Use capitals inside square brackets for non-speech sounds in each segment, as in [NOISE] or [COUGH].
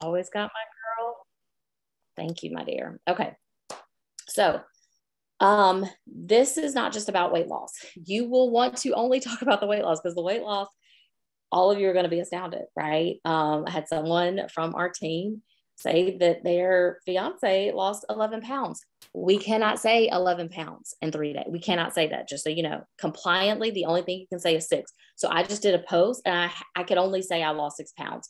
Always got my girl. Thank you, my dear. Okay. So, um, this is not just about weight loss. You will want to only [LAUGHS] talk about the weight loss because the weight loss, all of you are going to be astounded, right? Um, I had someone from our team say that their fiance lost 11 pounds. We cannot say 11 pounds in three days. We cannot say that, just so you know. Compliantly, the only thing you can say is six. So I just did a post and I, I could only say I lost six pounds.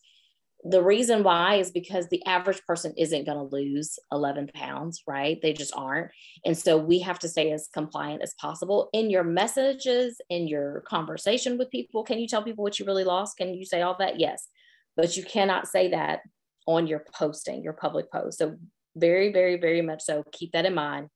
The reason why is because the average person isn't going to lose 11 pounds, right? They just aren't. And so we have to stay as compliant as possible in your messages, in your conversation with people. Can you tell people what you really lost? Can you say all that? Yes. But you cannot say that on your posting, your public post. So, very, very, very much so. Keep that in mind.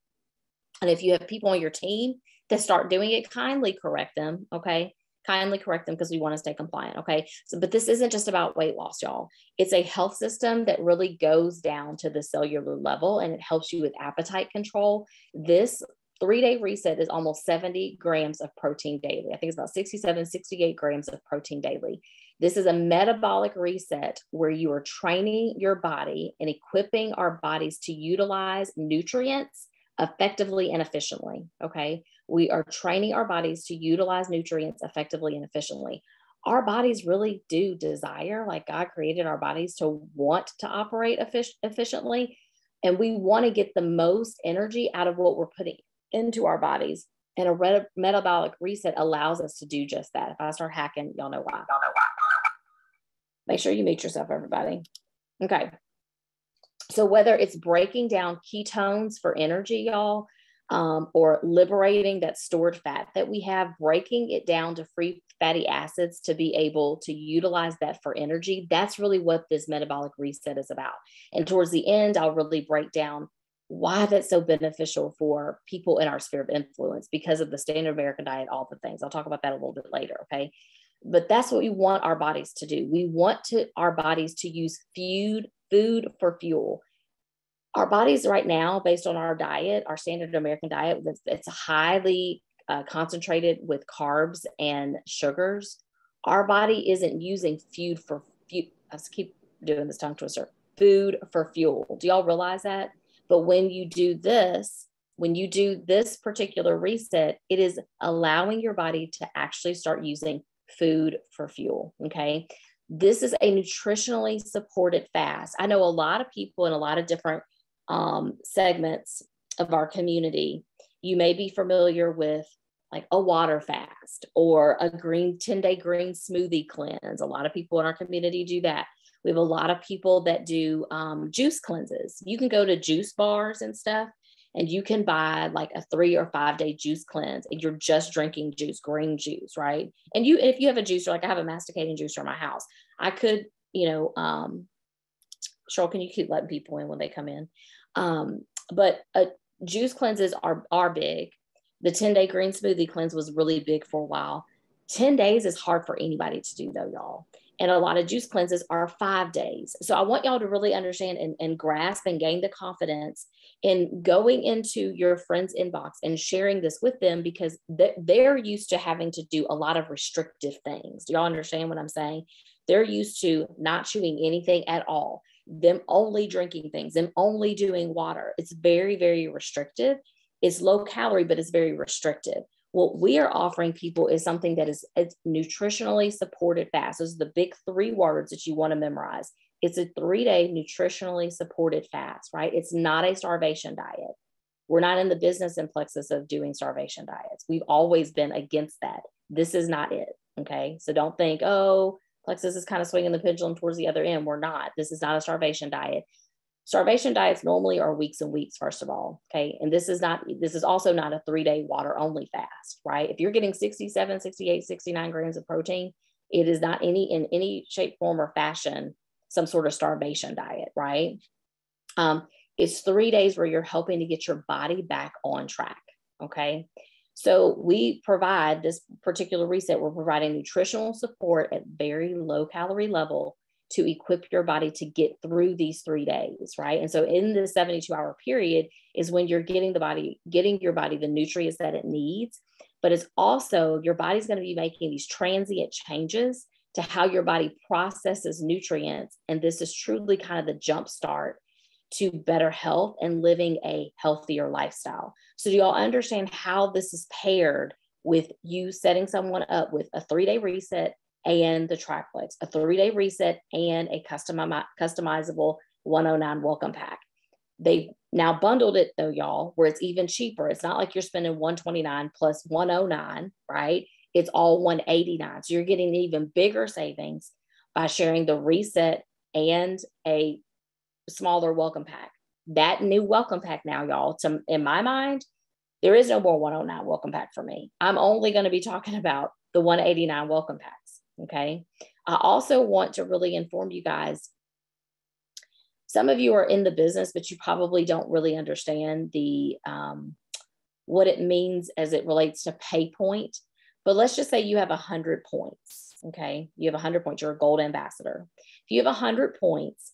And if you have people on your team that start doing it, kindly correct them. Okay. Kindly correct them because we want to stay compliant. Okay. So, but this isn't just about weight loss, y'all. It's a health system that really goes down to the cellular level and it helps you with appetite control. This three day reset is almost 70 grams of protein daily. I think it's about 67, 68 grams of protein daily. This is a metabolic reset where you are training your body and equipping our bodies to utilize nutrients effectively and efficiently. Okay. We are training our bodies to utilize nutrients effectively and efficiently. Our bodies really do desire, like God created our bodies to want to operate effic- efficiently. And we want to get the most energy out of what we're putting into our bodies. And a red- metabolic reset allows us to do just that. If I start hacking, y'all know why. Y'all know why. Make sure you mute yourself, everybody. Okay. So whether it's breaking down ketones for energy, y'all, um, or liberating that stored fat that we have, breaking it down to free fatty acids to be able to utilize that for energy, that's really what this metabolic reset is about. And towards the end, I'll really break down why that's so beneficial for people in our sphere of influence because of the standard American diet, all the things. I'll talk about that a little bit later. Okay but that's what we want our bodies to do. We want to our bodies to use food food for fuel. Our bodies right now, based on our diet, our standard American diet, it's highly uh, concentrated with carbs and sugars. Our body isn't using food for fuel. I keep doing this tongue twister. Food for fuel. Do y'all realize that? But when you do this, when you do this particular reset, it is allowing your body to actually start using food for fuel. Okay. This is a nutritionally supported fast. I know a lot of people in a lot of different um, segments of our community. You may be familiar with like a water fast or a green 10 day green smoothie cleanse. A lot of people in our community do that. We have a lot of people that do um, juice cleanses. You can go to juice bars and stuff and you can buy like a three or five day juice cleanse and you're just drinking juice green juice right and you if you have a juicer like i have a masticating juicer in my house i could you know um Cheryl, can you keep letting people in when they come in um but uh, juice cleanses are are big the 10 day green smoothie cleanse was really big for a while 10 days is hard for anybody to do though y'all and a lot of juice cleanses are five days. So I want y'all to really understand and, and grasp and gain the confidence in going into your friend's inbox and sharing this with them because they're used to having to do a lot of restrictive things. Do y'all understand what I'm saying? They're used to not chewing anything at all, them only drinking things, them only doing water. It's very, very restrictive. It's low calorie, but it's very restrictive what we are offering people is something that is nutritionally supported fast. Those are the big three words that you want to memorize. It's a three day nutritionally supported fast, right? It's not a starvation diet. We're not in the business in Plexus of doing starvation diets. We've always been against that. This is not it. Okay. So don't think, oh, Plexus is kind of swinging the pendulum towards the other end. We're not. This is not a starvation diet. Starvation diets normally are weeks and weeks first of all okay? And this is not this is also not a three day water only fast right? If you're getting 67 68 69 grams of protein it is not any in any shape form or fashion some sort of starvation diet right? Um, it's three days where you're helping to get your body back on track okay so we provide this particular reset we're providing nutritional support at very low calorie level to equip your body to get through these three days, right? And so in the 72 hour period is when you're getting the body, getting your body the nutrients that it needs. But it's also your body's going to be making these transient changes to how your body processes nutrients. And this is truly kind of the jump start to better health and living a healthier lifestyle. So, do y'all understand how this is paired with you setting someone up with a three day reset and the triplex, a three day reset and a custom, customizable 109 welcome pack? They now bundled it though, y'all, where it's even cheaper. It's not like you're spending 129 plus 109, right? It's all 189. So you're getting even bigger savings by sharing the reset and a smaller welcome pack. That new welcome pack now, y'all, to in my mind, there is no more 109 welcome pack for me. I'm only going to be talking [LAUGHS] about the 189 welcome packs. Okay. I also want to really inform you guys. Some of you are in the business, but you probably don't really understand the um, what it means as it relates to pay point. But let's just say you have 100 points. Okay. You have 100 points. You're a gold ambassador. If you have 100 points,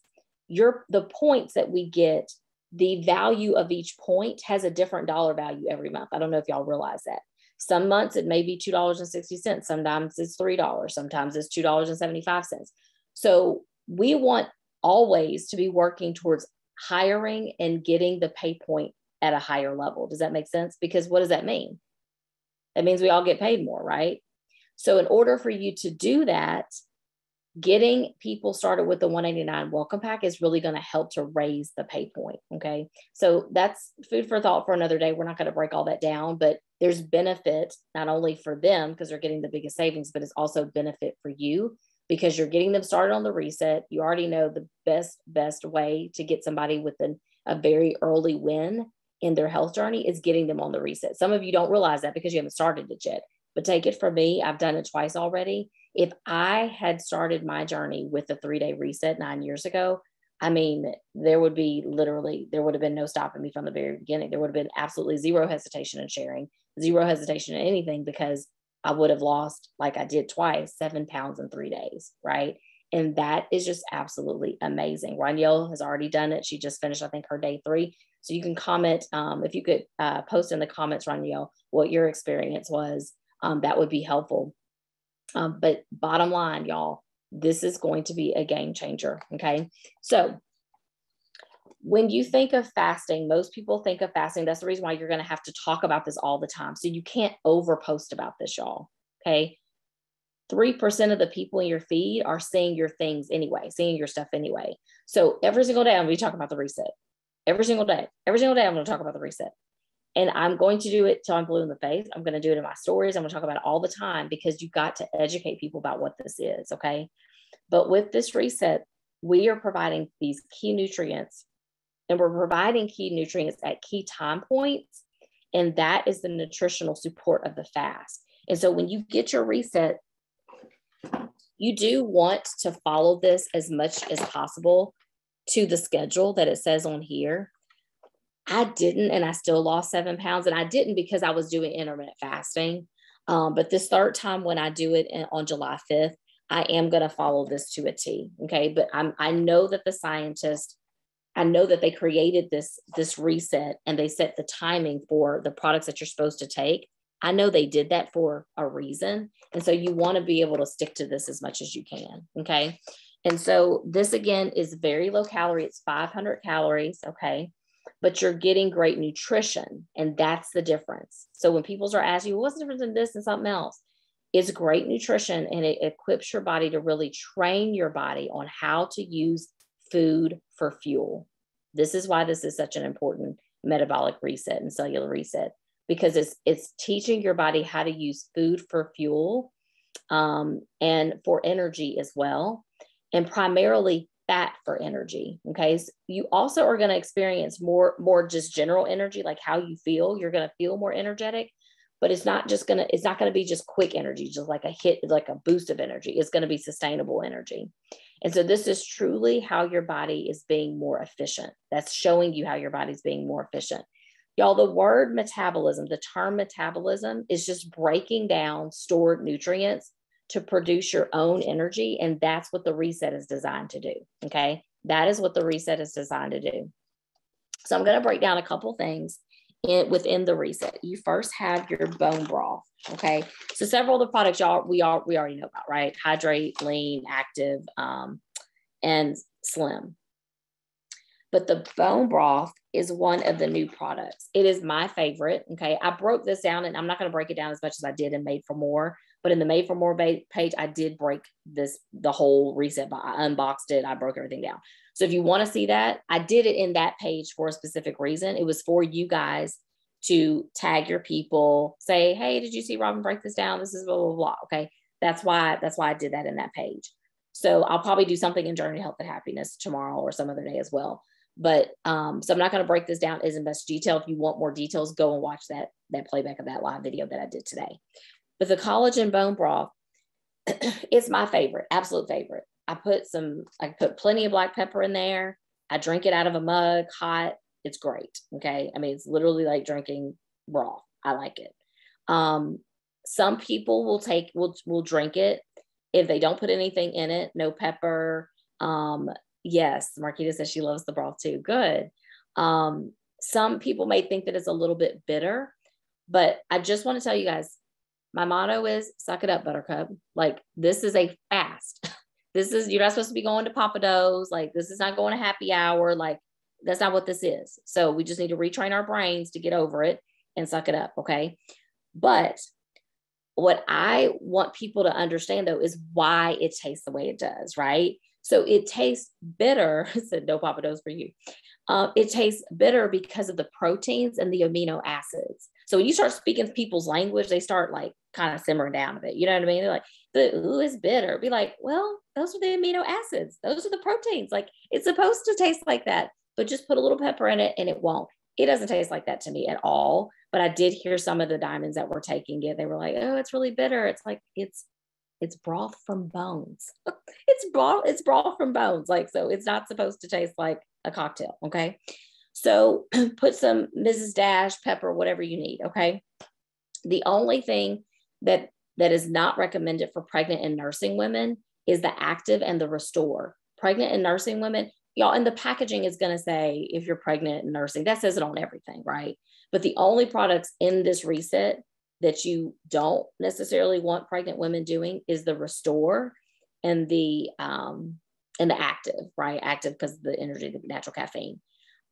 your the points that we get, the value of each point has a different dollar value every month. I don't know if y'all realize that. Some months it may be $2.60. Sometimes it's $3. Sometimes it's $2.75. So we want always to be working towards hiring and getting the pay point at a higher level. Does that make sense? Because what does that mean? That means we all get paid more, right? So, in order for you to do that, getting people started with the 189 welcome pack is really going to help to raise the pay point. Okay. So, that's food for thought for another day. We're not going to break all that down, but there's benefit not only for them because they're getting the biggest savings, but it's also benefit for you because you're getting them started on the reset. You already know the best, best way to get somebody with an, a very early win in their health journey is getting them on the reset. Some of you don't realize that because you haven't started it yet. But take it from me, I've done it twice already. If I had started my journey with the three day reset nine years ago, I mean, there would be literally, there would have been no stopping me from the very beginning. There would have been absolutely zero hesitation in sharing, zero hesitation in anything because I would have lost, like I did twice, seven pounds in three days, right? And that is just absolutely amazing. Ranielle has already done it. She just finished, I think, her day three. So you can comment um, if you could uh, post in the comments, Ranielle, what your experience was. Um, that would be helpful. Um, but bottom line, y'all, this is going to be a game changer. Okay. So when you think of fasting, most people think of fasting. That's the reason why you're going to have to talk about this all the time. So you can't over post about this, y'all. Okay. 3% of the people in your feed are seeing your things anyway, seeing your stuff anyway. So every single day, I'm going to be talking about the reset every single day. Every single day, I'm going to talk about the reset. And I'm going to do it till I'm blue in the face. I'm going to do it in my stories. I'm going to talk about it all the time because you've got to educate people about what this is. Okay. But with this reset, we are providing these key nutrients and we're providing key nutrients at key time points. And that is the nutritional support of the fast. And so when you get your reset, you do want to follow this as much as possible to the schedule that it says on here. I didn't, and I still lost seven pounds. And I didn't because I was doing intermittent fasting. Um, but this third time when I do it in, on July 5th, I am going to follow this to a T. Okay. But I'm, I know that the scientists, I know that they created this, this reset and they set the timing for the products that you're supposed to take. I know they did that for a reason. And so you want to be able to stick to this as much as you can. Okay. And so this again is very low calorie. It's 500 calories. Okay. But you're getting great nutrition. And that's the difference. So when people are asking you, what's the difference in this and something else? It's great nutrition and it equips your body to really train your body on how to use food for fuel. This is why this is such an important metabolic reset and cellular reset because it's it's teaching your body how to use food for fuel um, and for energy as well and primarily fat for energy. Okay. So you also are going to experience more, more just general energy, like how you feel. You're going to feel more energetic, but it's not just going to, it's not going to be just quick energy, just like a hit, like a boost of energy. It's going to be sustainable energy. And so this is truly how your body is being more efficient. That's showing you how your body's being more efficient. Y'all, the word metabolism, the term metabolism is just breaking down stored nutrients to produce your own energy. And that's what the reset is designed to do. Okay. That is what the reset is designed to do. So I'm going to break down a couple things in, within the reset. You first have your bone broth. Okay. So several of the products y'all we all we already know about, right? Hydrate, lean, active, um, and slim. But the bone broth is one of the new products. It is my favorite. Okay. I broke this down and I'm not going to break it down as much as I did in Made for More, but in the Made for More page, I did break this, the whole reset, but I unboxed it, I broke everything down. So if you want to see that, I did it in that page for a specific reason. It was for you guys to tag your people, say, hey, did you see Robin break this down? This is blah, blah, blah. Okay. That's why, that's why I did that in that page. So I'll probably do something in Journey to Health and Happiness tomorrow or some other day as well. But um, so I'm not going to break this down as in much detail. If you want more details, go and watch that that playback of that live video that I did today. But the collagen bone broth [CLEARS THROAT] is my favorite, absolute favorite. I put some, I put plenty of black pepper in there. I drink it out of a mug, hot. It's great. Okay. I mean, it's literally like drinking broth. I like it. Um, some people will take, will, will drink it if they don't put anything in it, no pepper. Um, yes, Marquita says she loves the broth too. Good. Um, some people may think that it's a little bit bitter, but I just want to tell you guys, my motto is suck it up, buttercup. Like this is a fast. [LAUGHS] this is you're not supposed to be going to Pappadeaux. Like this is not going to happy hour. Like that's not what this is. So we just need to retrain our brains to get over it and suck it up. Okay. But what I want people to understand though is why it tastes the way it does, right? So it tastes bitter. [LAUGHS] Said no Pappadeaux for you. Uh, it tastes bitter because of the proteins and the amino acids. So when you start speaking people's language, they start like kind of simmering down a bit. You know what I mean? They're like, the ooh is bitter. Be like, well, those are the amino acids. Those are the proteins. Like it's supposed to taste like that, but just put a little pepper in it and it won't. It doesn't taste like that to me at all. But I did hear some of the diamonds that were taking it. They were like, oh, it's really bitter. It's like it's it's broth from bones. [LAUGHS] it's broth, it's broth from bones. Like, so it's not supposed to taste like a cocktail. Okay. So [CLEARS THROAT] put some Mrs. Dash pepper, whatever you need. Okay. The only thing that that is not recommended for pregnant and nursing women is the active and the restore. Pregnant and nursing women, y'all, and the packaging is going to say if you're pregnant and nursing, that says it on everything, right? But the only products in this reset that you don't necessarily want pregnant women doing is the restore and the um, and the active, right? Active because the energy, the natural caffeine.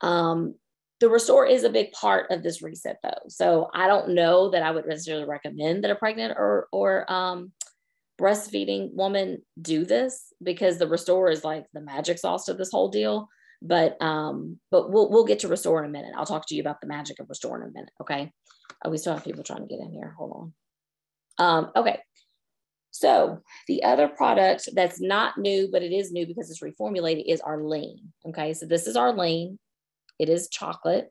Um, the restore is a big part of this reset though. So I don't know that I would necessarily recommend that a pregnant or or um, breastfeeding woman do this because the restore is like the magic sauce to this whole deal. But um, but we'll we'll get to restore in a minute. I'll talk to you about the magic of restore in a minute. Okay. Oh, we still have people trying to get in here. Hold on. Um, okay. So the other product that's not new, but it is new because it's reformulated is our lean. Okay. So this is our lean. It is chocolate.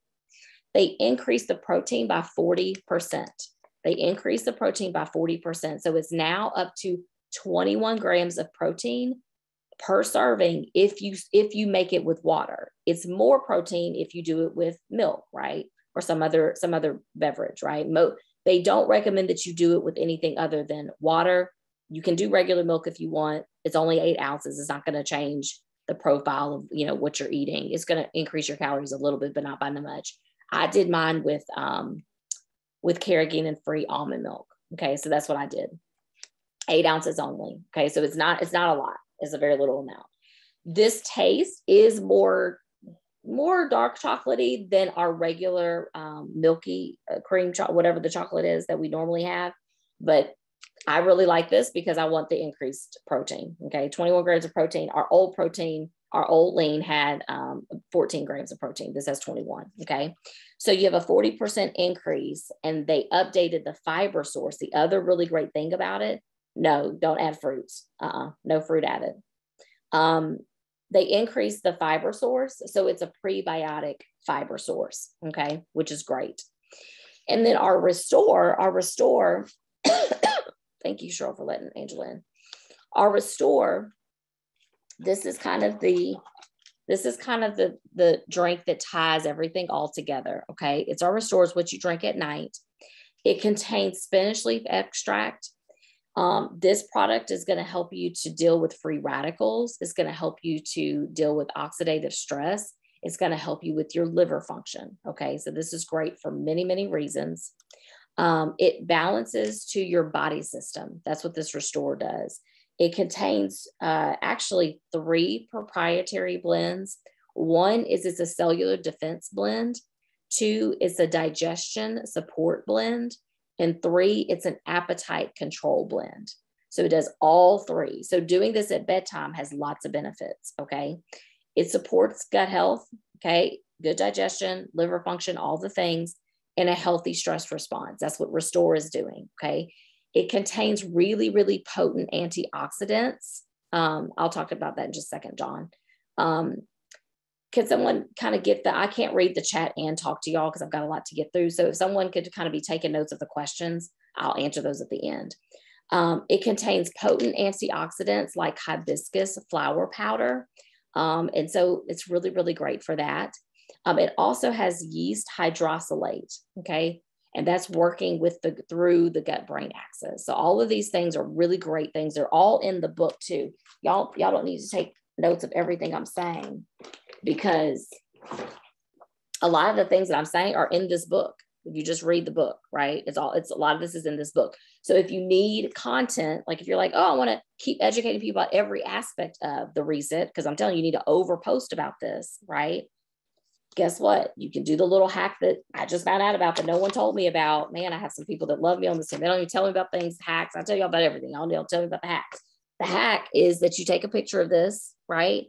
They increase the protein by 40%. They increase the protein by 40%. So it's now up to 21 grams of protein per serving if you if you make it with water. It's more protein if you do it with milk, right? or some other some other beverage, right? Mo- they don't recommend that you do it with anything other than water. You can do regular milk if you want. It's only eight ounces. It's not going to change the profile of you know what you're eating. It's going to increase your calories a little bit, but not by much. I did mine with um, with carrageenan free almond milk. Okay, so that's what I did. Eight ounces only. Okay, so it's not it's not a lot. It's a very little amount. This taste is more more dark chocolatey than our regular um, milky uh, cream chocolate, whatever the chocolate is that we normally have. But I really like this because I want the increased protein. Okay, 21 grams of protein. Our old protein, our old lean had um, 14 grams of protein. This has 21. Okay, so you have a 40% increase, and they updated the fiber source. The other really great thing about it, no, don't add fruits. Uh, uh no fruit added. Um, they increase the fiber source. So it's a prebiotic fiber source, okay, which is great. And then our restore, our restore, thank you, Cheryl, for letting Angela in. Our restore, this is kind of the this is kind of the the drink that ties everything all together. Okay. It's our restore, is what you drink at night. It contains spinach leaf extract, um, this product is going to help you to deal with free radicals. It's going to help you to deal with oxidative stress. It's going to help you with your liver function. Okay. So this is great for many, many reasons. Um, it balances to your body system. That's what this Restore does. It contains uh, actually three proprietary blends. One is it's a cellular defense blend. Two, it's a digestion support blend. And three, it's an appetite control blend. So it does all three. So doing this at bedtime has lots of benefits. Okay. It supports gut health. Okay. Good digestion, liver function, all the things, and a healthy stress response. That's what Restore is doing. Okay. It contains really, really potent antioxidants. Um, I'll talk about that in just a second, John. Um, someone kind of get the i can't read the chat and talk to y'all because i've got a lot to get through so if someone could kind of be taking notes of the questions i'll answer those at the end um, it contains potent antioxidants like hibiscus flower powder um, and so it's really really great for that um, it also has yeast hydrolysate okay and that's working with the through the gut brain axis so all of these things are really great things they're all in the book too y'all y'all don't need to take notes of everything i'm saying because a lot of the things that I'm saying are in this book. If you just read the book, right? It's all, it's a lot of this is in this book. So if you need content, like if you're like, oh, I want to keep educating people about every aspect of the reset, because I'm telling you, you need to over post about this, right? Guess what? You can do the little hack that I just found out about that no one told me about. Man, I have some people that love me on this team. They don't even tell me about things, hacks. I tell you all about everything. I'll, they'll tell me about the hacks. The hack is that you take a picture of this, right?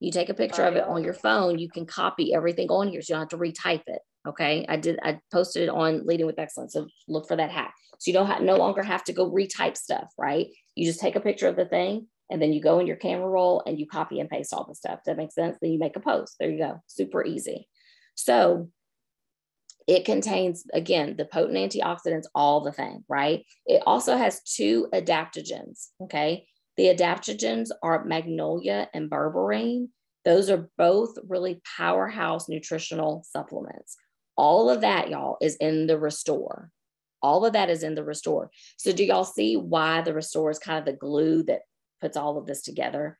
You take a picture of it on your phone, you can copy everything on here. So you don't have to retype it. Okay. I did, I posted it on Leading with Excellence. So look for that hack. So you don't no longer have to go retype stuff, right? You just take a picture of the thing and then you go in your camera roll and you copy and paste all the stuff. That makes sense. Then you make a post. There you go. Super easy. So it contains, again, the potent antioxidants, all the thing, right? It also has two adaptogens. Okay. The adaptogens are magnolia and berberine. Those are both really powerhouse nutritional supplements. All of that, y'all, is in the Restore. All of that is in the Restore. So, do y'all see why the Restore is kind of the glue that puts all of this together?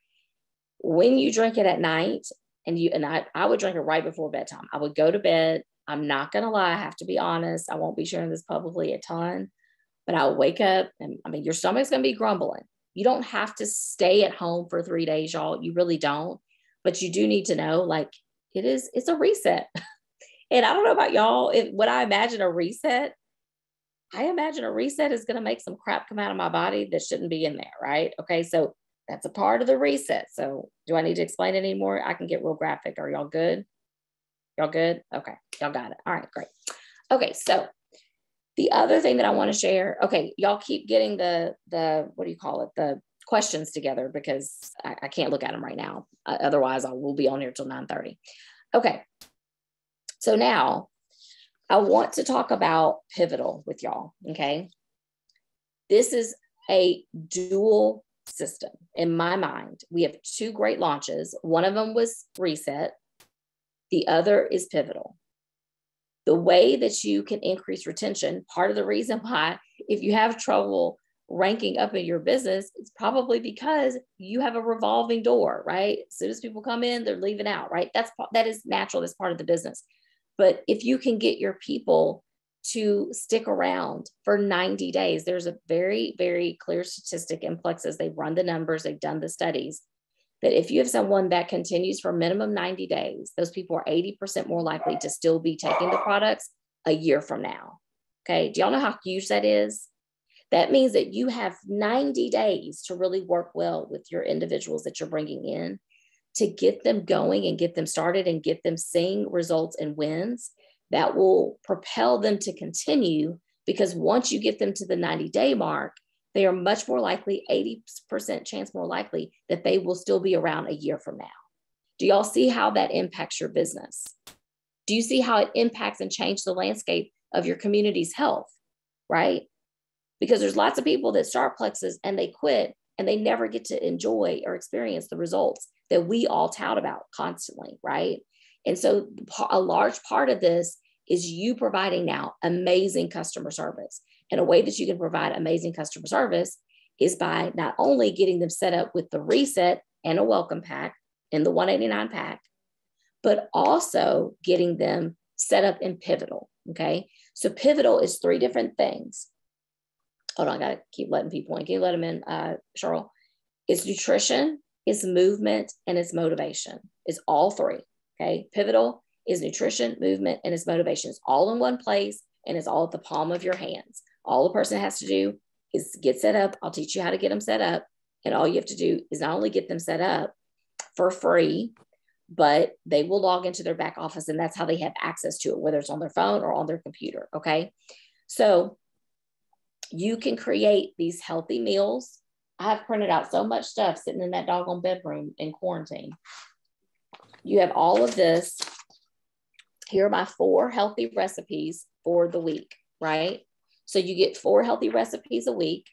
When you drink it at night, and you and I, I would drink it right before bedtime. I would go to bed. I'm not gonna lie, I have to be honest. I won't be sharing this publicly a ton, but I'll wake up and I mean, your stomach's gonna be grumbling. You don't have to stay at home for three days, y'all. You really don't. But you do need to know like it is, it's a reset. [LAUGHS] and I don't know about y'all. When I imagine a reset, I imagine a reset is going to make some crap come out of my body that shouldn't be in there, right? Okay, so that's a part of the reset. So, do I need to explain it anymore? I can get real graphic. Are y'all good? Y'all good? Okay, y'all got it. All right, great. Okay, so the other thing that I want to share, okay, y'all keep getting the the what do you call it? The questions together because I, I can't look at them right now. Uh, otherwise, I will be on here till 9:30. Okay. So now I want to talk about pivotal with y'all. Okay. This is a dual system in my mind. We have two great launches. One of them was reset, the other is pivotal the way that you can increase retention, part of the reason why, if you have trouble ranking up in your business, it's probably because you have a revolving door, right? As soon as people come in, they're leaving out, right? That's that is natural. That's part of the business. But if you can get your people to stick around for 90 days, there's a very, very clear statistic in Plexus. They've run the numbers, they've done the studies that if you have someone that continues for minimum 90 days, those people are 80% more likely to still be taking the products a year from now. Okay. Do y'all know how huge that is? That means that you have 90 days to really work well with your individuals that you're bringing in to get them going and get them started and get them seeing results and wins that will propel them to continue. Because once you get them to the 90 day mark, they are much more likely, 80% chance more likely that they will still be around a year from now. Do y'all see how that impacts your business? Do you see how it impacts and changes the landscape of your community's health? Right? Because there's lots of people that start plexus and they quit and they never get to enjoy or experience the results that we all tout about constantly, right? And so a large part of this is you providing now amazing customer service. And a way that you can provide amazing customer service is by not only getting them set up with the reset and a welcome pack in the 189 pack, but also getting them set up in Pivotal. Okay. So Pivotal is three different things. Hold on, I gotta keep letting people in. Can you let them in, uh, Cheryl? It's nutrition, it's movement, and it's motivation. It's all three. Okay. Pivotal is nutrition, movement, and it's motivation. It's all in one place and it's all at the palm of your hands. All the person has to do is get set up. I'll teach you how to get them set up. And all you have to do is not only get them set up for free, but they will log into their back office and that's how they have access to it, whether it's on their phone or on their computer. Okay. So you can create these healthy meals. I have printed out so much stuff sitting in that doggone bedroom in quarantine. You have all of this. Here are my four healthy recipes for the week, right? So you get four healthy recipes a week.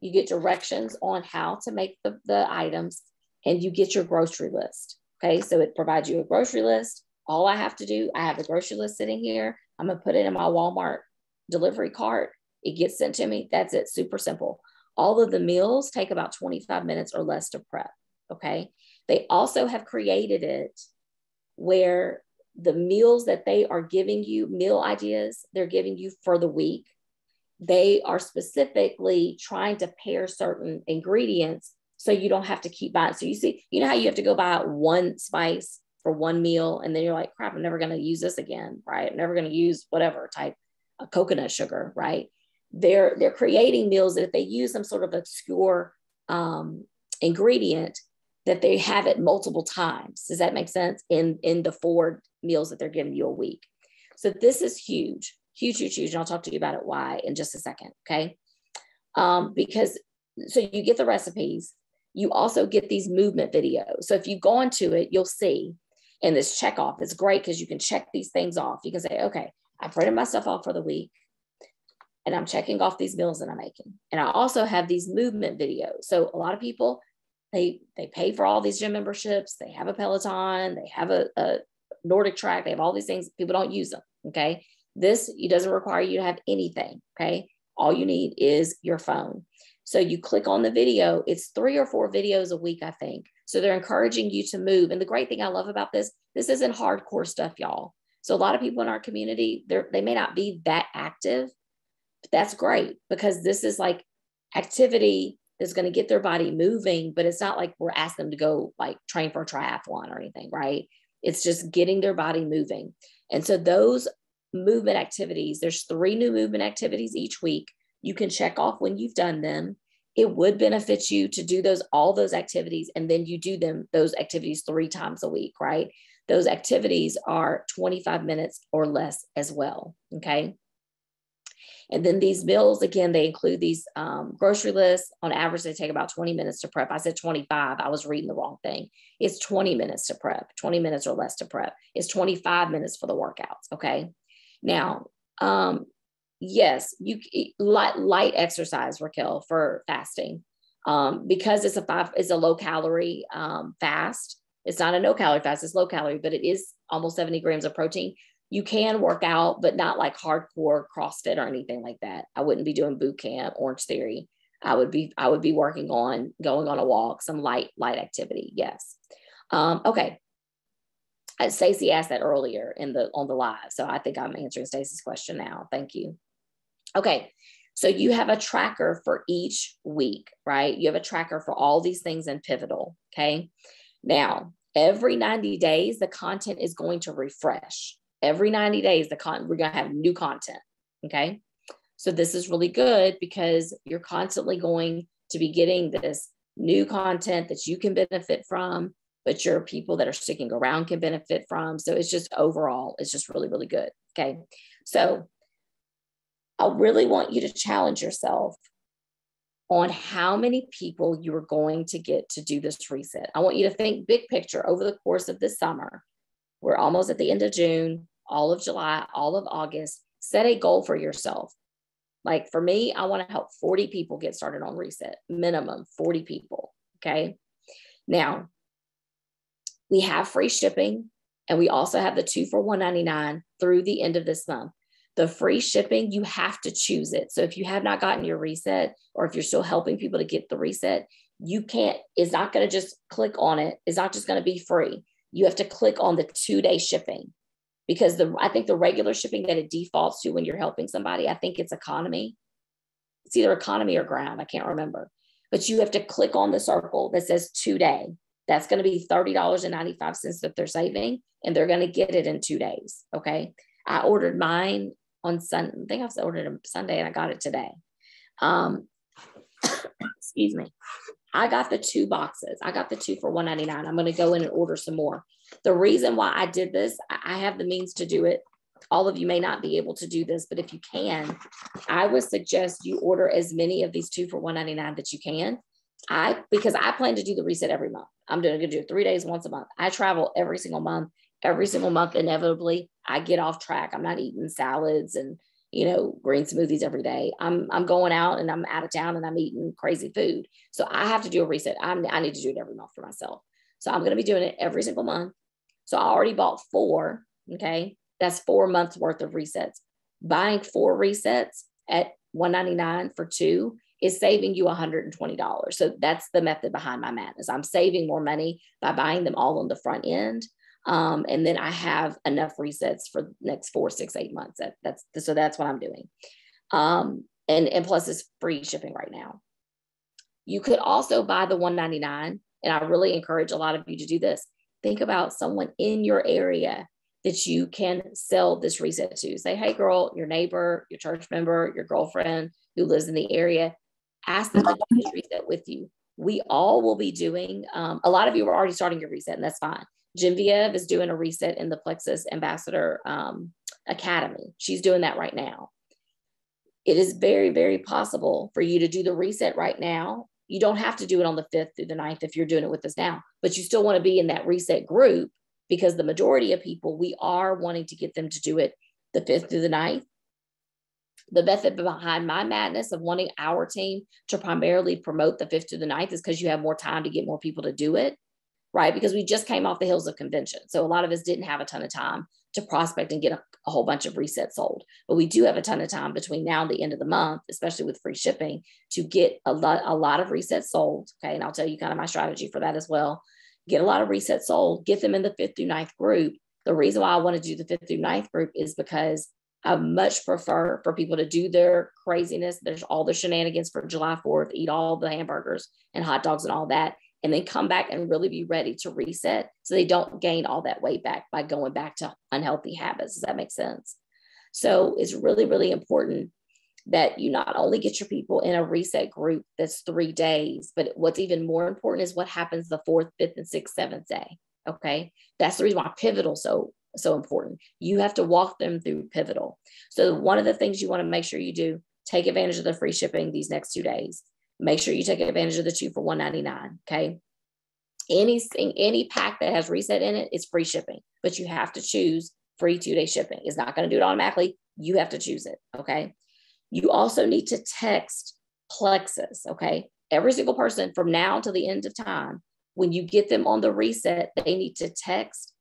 You get directions on how to make the, the items and you get your grocery list. Okay. So it provides you a grocery list. All I have to do, I have a grocery list sitting here. I'm going to put it in my Walmart delivery cart. It gets sent to me. That's it. Super simple. All of the meals take about 25 minutes or less to prep. Okay. They also have created it where the meals that they are giving you, meal ideas they're giving you for the week, they are specifically trying to pair certain ingredients so you don't have to keep buying. So you see, you know how you have to go buy one spice for one meal and then you're like, crap, I'm never going to use this again, right? I'm never going to use whatever type of coconut sugar, right? They're they're creating meals that if they use some sort of obscure um, ingredient, that they have it multiple times. Does that make sense? In in the four meals that they're giving you a week. So this is huge, huge, huge, huge. And I'll talk to you about it why in just a second. Okay. Um, because so you get the recipes, you also get these movement videos. So if you go into it, you'll see in this check off, is great because you can check these things off. You can say, okay, I printed my stuff off for the week and I'm checking off these meals that I'm making. And I also have these movement videos. So a lot of people, they they pay for all these gym memberships. They have a Peloton, they have a, a NordicTrack, they have all these things. People don't use them. Okay. This it doesn't require you to have anything. Okay. All you need is your phone. So you click on the video, it's three or four videos a week, I think. So they're encouraging you to move. And the great thing I love about this, this isn't hardcore stuff, y'all. So a lot of people in our community, they they may not be that active, but that's great because this is like activity that's going to get their body moving, but it's not like we're asking them to go like train for a triathlon or anything, right? It's just getting their body moving. And so those movement activities, there's three new movement activities each week. You can check off when you've done them. It would benefit you to do those all those activities and then you do them those activities 3 times a week, right? Those activities are 25 minutes or less as well, okay? And then these meals, again, they include these um, grocery lists. On average, they take about 20 minutes to prep. I said 25. I was reading the wrong thing. It's 20 minutes to prep, 20 minutes or less to prep. It's 25 minutes for the workouts. Okay. Now, um, yes, you light, light exercise, Raquel, for fasting. Um, because it's a five, it's a low calorie um, fast. It's not a no calorie fast, it's low calorie, but it is almost 70 grams of protein. You can work out, but not like hardcore CrossFit or anything like that. I wouldn't be doing boot camp, Orange Theory. I would be, I would be working on going on a walk, some light, light activity. Yes. Um, okay. Uh, Stacy asked that earlier in the on the live, so I think I'm answering Stacy's question now. Thank you. Okay, so you have a tracker for each week, right? You have a tracker for all these things in Pivotal. Okay, now every 90 days the content is going to refresh. Every 90 days the con we're going to have new content. Okay, so this is really good because you're constantly going to be getting this new content that you can benefit from but your people that are sticking around can benefit from. So it's just overall, it's just really, really good. Okay. So I really want you to challenge yourself on how many people you are going to get to do this reset. I want you to think big picture over the course of this summer. We're almost at the end of June, all of July, all of August. Set a goal for yourself. Like for me, I want to help 40 people get started on reset, minimum 40 people. Okay. Now, we have free shipping and we also have the two for 199 through the end of this month. The free shipping, you have to choose it. So if you have not gotten your reset or if you're still helping people to get the reset, you can't, it's not going to just click on it. It's not just going to be free. you have to click on the two day shipping because the I think the regular shipping that it defaults to when you're helping somebody, I think it's economy. It's either economy or ground. I can't remember. But you have to click on the circle that says today. That's going to be $30.95 that they're saving, and they're going to get it in two days. Okay. I ordered mine on Sunday. I think I ordered it Sunday and I got it today. Um, [COUGHS] excuse me. I got the two boxes. I got the two for 199. I'm going to go in and order some more. The reason why I did this, I have the means to do it. All of you may not be able to do this, but if you can, I would suggest you order as many of these two for 199 that you can. I because I plan to do the reset every month. I'm doing gonna do it three days once a month. I travel every single month. Every single month, inevitably, I get off track. I'm not eating salads and you know, green smoothies every day. I'm I'm going out and I'm out of town and I'm eating crazy food. So I have to do a reset. I'm, I need to do it every month for myself. So I'm going to be doing it every single month. So I already bought four. Okay. That's four months worth of resets. Buying four resets at 199 for two is saving you $120. So that's the method behind my madness. I'm saving more money by buying them all on the front end. Um, and then I have enough resets for the next four, six, eight months. That, that's so that's what I'm doing. Um, and, and plus it's free shipping right now. You could also buy the 199 and I really encourage a lot of you to do this. Think about someone in your area that you can sell this reset to. Say, hey, girl, your neighbor, your church member, your girlfriend who lives in the area, ask them to do this reset with you. We all will be doing, um, a lot of you are already starting your reset, and that's fine. Genevieve is doing a reset in the Plexus Ambassador um, Academy. She's doing that right now. It is very, very possible for you to do the reset right now. You don't have to do it on the 5th through the 9th if you're doing it with us now, but you still want to be in that reset group because the majority of people, we are wanting to get them to do it the 5th through the 9th. The method behind my madness of wanting our team to primarily promote the 5th to the 9th is because you have more time to get more people to do it right? Because we just came off the hills of convention. So a lot of us didn't have a ton of time to prospect and get a, a, whole bunch of resets sold. But we do have a ton of time between now and the end of the month, especially with free shipping, to get a lot, a lot of resets sold. Okay. And I'll tell you kind of my strategy for that as well. Get a lot of resets sold, get them in the fifth through ninth group. The reason why I want to do the fifth through ninth group is because I much prefer for people to do their craziness. There's all the shenanigans for July 4th, eat all the hamburgers and hot dogs and all that and then come back and really be ready to reset so they don't gain all that weight back by going back to unhealthy habits. Does that make sense? So it's really, really important that you not only get your people in a reset group that's three days, but what's even more important is what happens the fourth, fifth, and sixth, seventh day. Okay. That's the reason why pivotal so so important. You have to walk them through pivotal. So one of the things you want to make sure you do, take advantage of the free shipping these next two days make sure you take advantage of the two for 199 okay? Any any pack that has reset in it, is free shipping but you have to choose free two day shipping. It's not going to do it automatically. You have to choose it okay? You also need to text plexus okay? Every single person from now to the end of time when you get them on the reset they need to text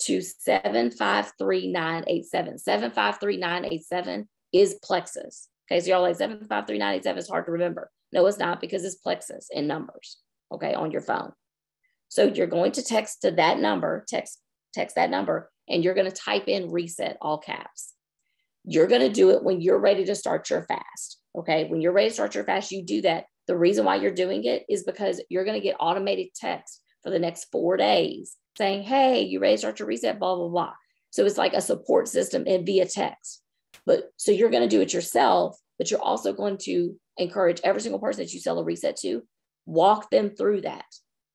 to 753987 753987 is plexus okay? So y'all like 753987 is hard to remember no, it's not because it's plexus in numbers, okay, on your phone. So you're going to text to that number, text, text that number, and you're going to type in reset all caps. You're going to do it when you're ready to start your fast. Okay. When you're ready to start your fast, you do that. The reason why you're doing it is because you're going to get automated text for the next four days saying, Hey, you ready to start your reset, blah, blah, blah. So it's like a support system and via text. But so you're going to do it yourself, but you're also going to encourage every single person that you sell a reset to, walk them through that.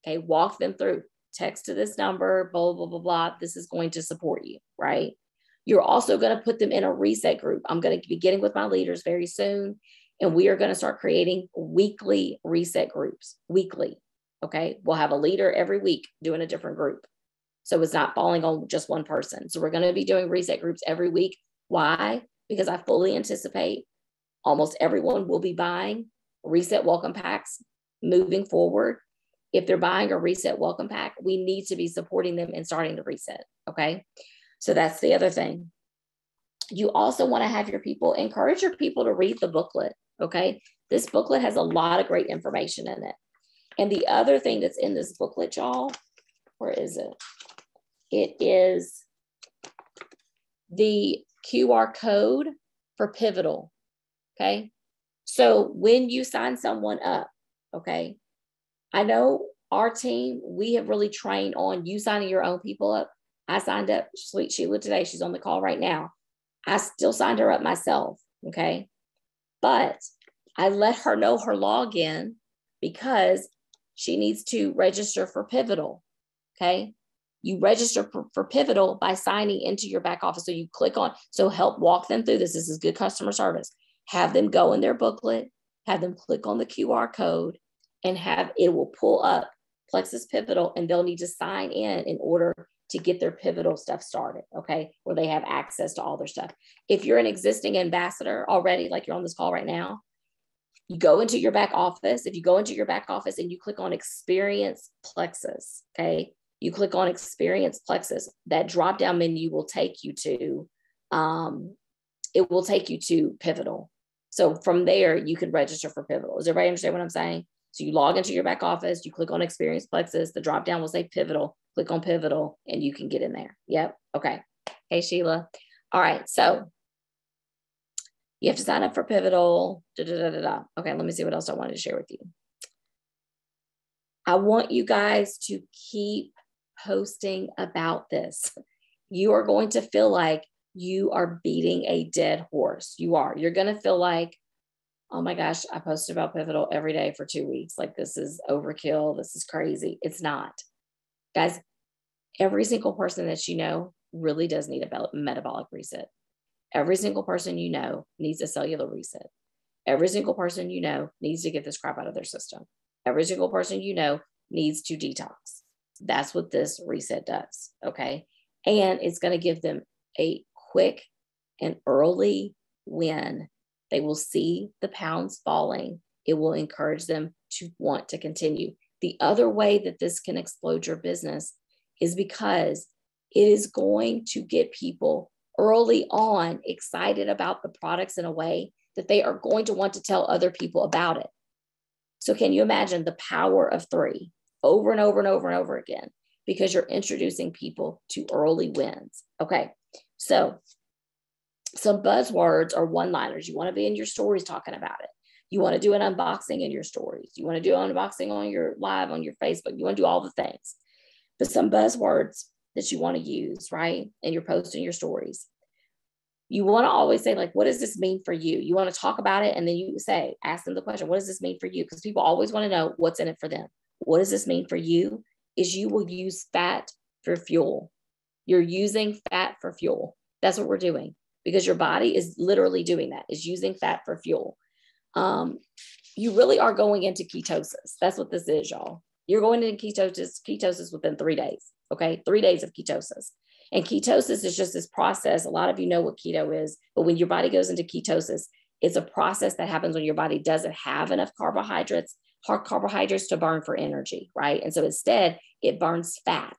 Okay, walk them through. Text to this number, blah, blah, blah, blah. This is going to support you, right? You're also going to put them in a reset group. I'm going to be getting with my leaders very soon, and we are going to start creating weekly reset groups. Weekly. Okay, we'll have a leader every week doing a different group. So it's not falling on just one person. So we're going to be doing reset groups every week. Why? Because I fully anticipate almost everyone will be buying reset welcome packs moving forward. If they're buying a reset welcome pack, we need to be supporting them and starting to reset. Okay. So that's the other thing. You also want to have your people encourage your people to read the booklet. Okay. This booklet has a lot of great information in it. And the other thing that's in this booklet, y'all, where is it? it is the QR code for Pivotal. Okay. So when you sign someone up, okay, I know our team, we have really trained on you signing your own people up. I signed up Sweet Sheila today. She's on the call right now. I still signed her up myself. Okay. But I let her know her login because she needs to register for Pivotal. Okay. You register for, for, Pivotal by signing into your back office. So you click on, so help walk them through this. This is good customer service. Have them go in their booklet, have them click on the QR code, and have it will pull up Plexus Pivotal, and they'll need to sign in in order to get their pivotal stuff started, okay, where they have access to all their stuff. If you're an existing ambassador already, like you're on this call right now, you go into your back office. If you go into your back office and you click on Experience Plexus, okay, you click on Experience Plexus, that drop down menu will take you to, um, it will take you to Pivotal. So from there, you can register for Pivotal. Does everybody understand what I'm saying? So you log into your back office, you click on Experience Plexus, the drop down will say Pivotal click on pivotal and you can get in there. Yep. Okay. Hey, Sheila. All right. So you have to sign up for pivotal. Da, da, da, Okay. Let me see what else I wanted to share with you. I want you guys to keep posting about this. You are going to feel like you are beating a dead horse. You are. You're going to feel like, oh my gosh, I posted about Pivotal every day for two weeks. Like this is overkill. This is crazy. It's not. Guys, every single person that you know really does need a metabolic reset. Every single person you know needs a cellular reset. Every single person you know needs to get this crap out of their system. Every single person you know needs to detox. That's what this reset does. Okay. And it's going to give them a quick and early win. They will see the pounds falling. It will encourage them to want to continue. The other way that this can explode your business is because it is going to get people early on excited about the products in a way that they are going to want to tell other people about it. So, can you imagine the power of three over and over and over and over again because you're introducing people to early wins? Okay, so some buzzwords or one liners. You want to be in your stories talking about it. You want to do an unboxing in your stories. You want to do an unboxing on your live on your Facebook. You want to do all the things. But some buzzwords that you want to use, right? And you're posting your stories. You want to always say, like, what does this mean for you? You want to talk about it and then you say, ask them the question, what does this mean for you? Because people always want to know what's in it for them. What does this mean for you? Is you will use fat for fuel. You're using fat for fuel. That's what we're doing because your body is literally doing that, is using fat for fuel um, you really are going into ketosis. That's what this is, y'all. You're going into ketosis, ketosis within three days. Okay, three days of ketosis. And ketosis is just this process. A lot of you know what keto is, but when your body goes into ketosis, it's a process that happens when your body doesn't have enough carbohydrates, hard carbohydrates to burn for energy, right? And so instead, it burns fat.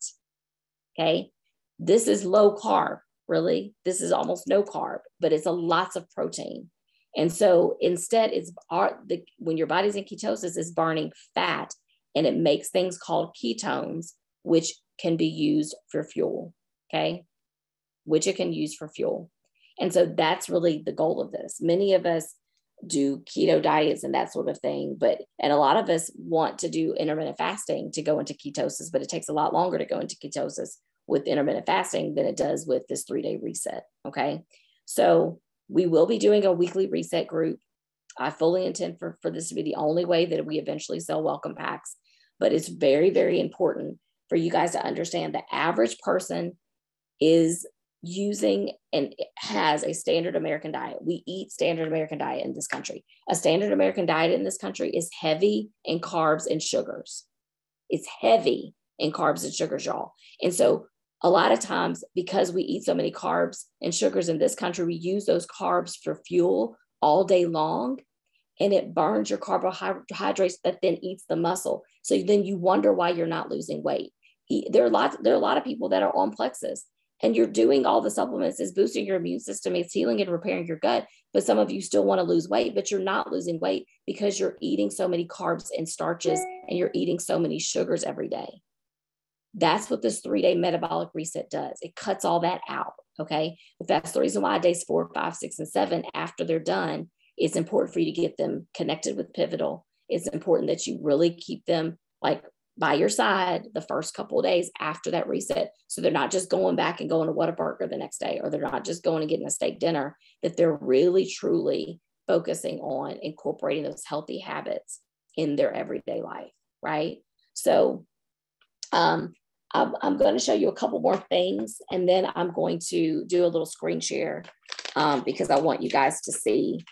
Okay. This is low carb, really. This is almost no carb, but it's a lots of protein. And so instead, it's our, the, when your body's in ketosis, it's burning fat and it makes things called ketones, which can be used for fuel. Okay. Which it can use for fuel. And so that's really the goal of this. Many of us do keto diets and that sort of thing, but, and a lot of us want to do intermittent fasting to go into ketosis, but it takes a lot longer to go into ketosis with intermittent fasting than it does with this three day reset. Okay. So we will be doing a weekly reset group. I fully intend for, for this to be the only way that we eventually sell welcome packs. But it's very, very important for you guys to understand the average person is using and has a standard American diet. We eat standard American diet in this country. A standard American diet in this country is heavy in carbs and sugars. It's heavy in carbs and sugars, y'all. And so a lot of times because we eat so many carbs and sugars in this country we use those carbs for fuel all day long and it burns your carbohydrates that then eats the muscle. So then you wonder why you're not losing weight. There are lots there are a lot of people that are on plexus and you're doing all the supplements is boosting your immune system it's healing and repairing your gut but some of you still want to lose weight but you're not losing weight because you're eating so many carbs and starches and you're eating so many sugars every day That's what this three day metabolic reset does. It cuts all that out. Okay. But that's the reason why days four, five, six, and seven, after they're done, it's important for you to get them connected with Pivotal. It's important that you really keep them like by your side the first couple of days after that reset. So they're not just going back and going to Whataburger the next day, or they're not just going and getting a steak dinner, that they're really truly focusing on incorporating those healthy habits in their everyday life, right? So um, I'm, going to show you a couple more things and then I'm going to do a little screen share um, because I want you guys to see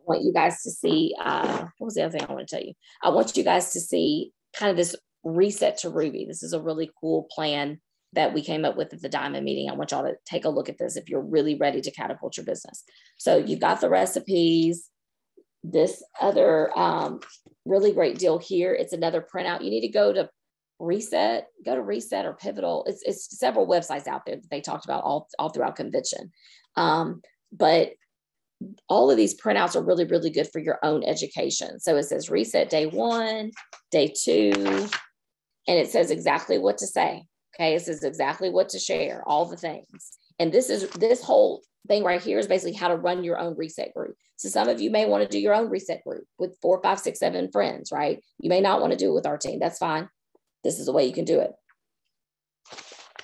I want you guys to see, uh, what was the other thing I want to tell you? I want you guys to see kind of this reset to Ruby. This is a really cool plan that we came up with at the Diamond meeting. I want y'all to take a look at this if you're really ready to catapult your business. So you've got the recipes, this other um, really great deal here. It's another printout. You need to go to reset go to reset or pivotal. It's, it's several websites out there that they talked about all, all throughout convention. Um, but all of these printouts are really really good for your own education. So it says reset day one day two and it says exactly what to say okay? It says exactly what to share all the things. And this is this whole thing right here is basically how to run your own reset group. So some of you may want to do your own reset group with four five six seven friends right? You may not want to do it with our team that's fine this is the way you can do it.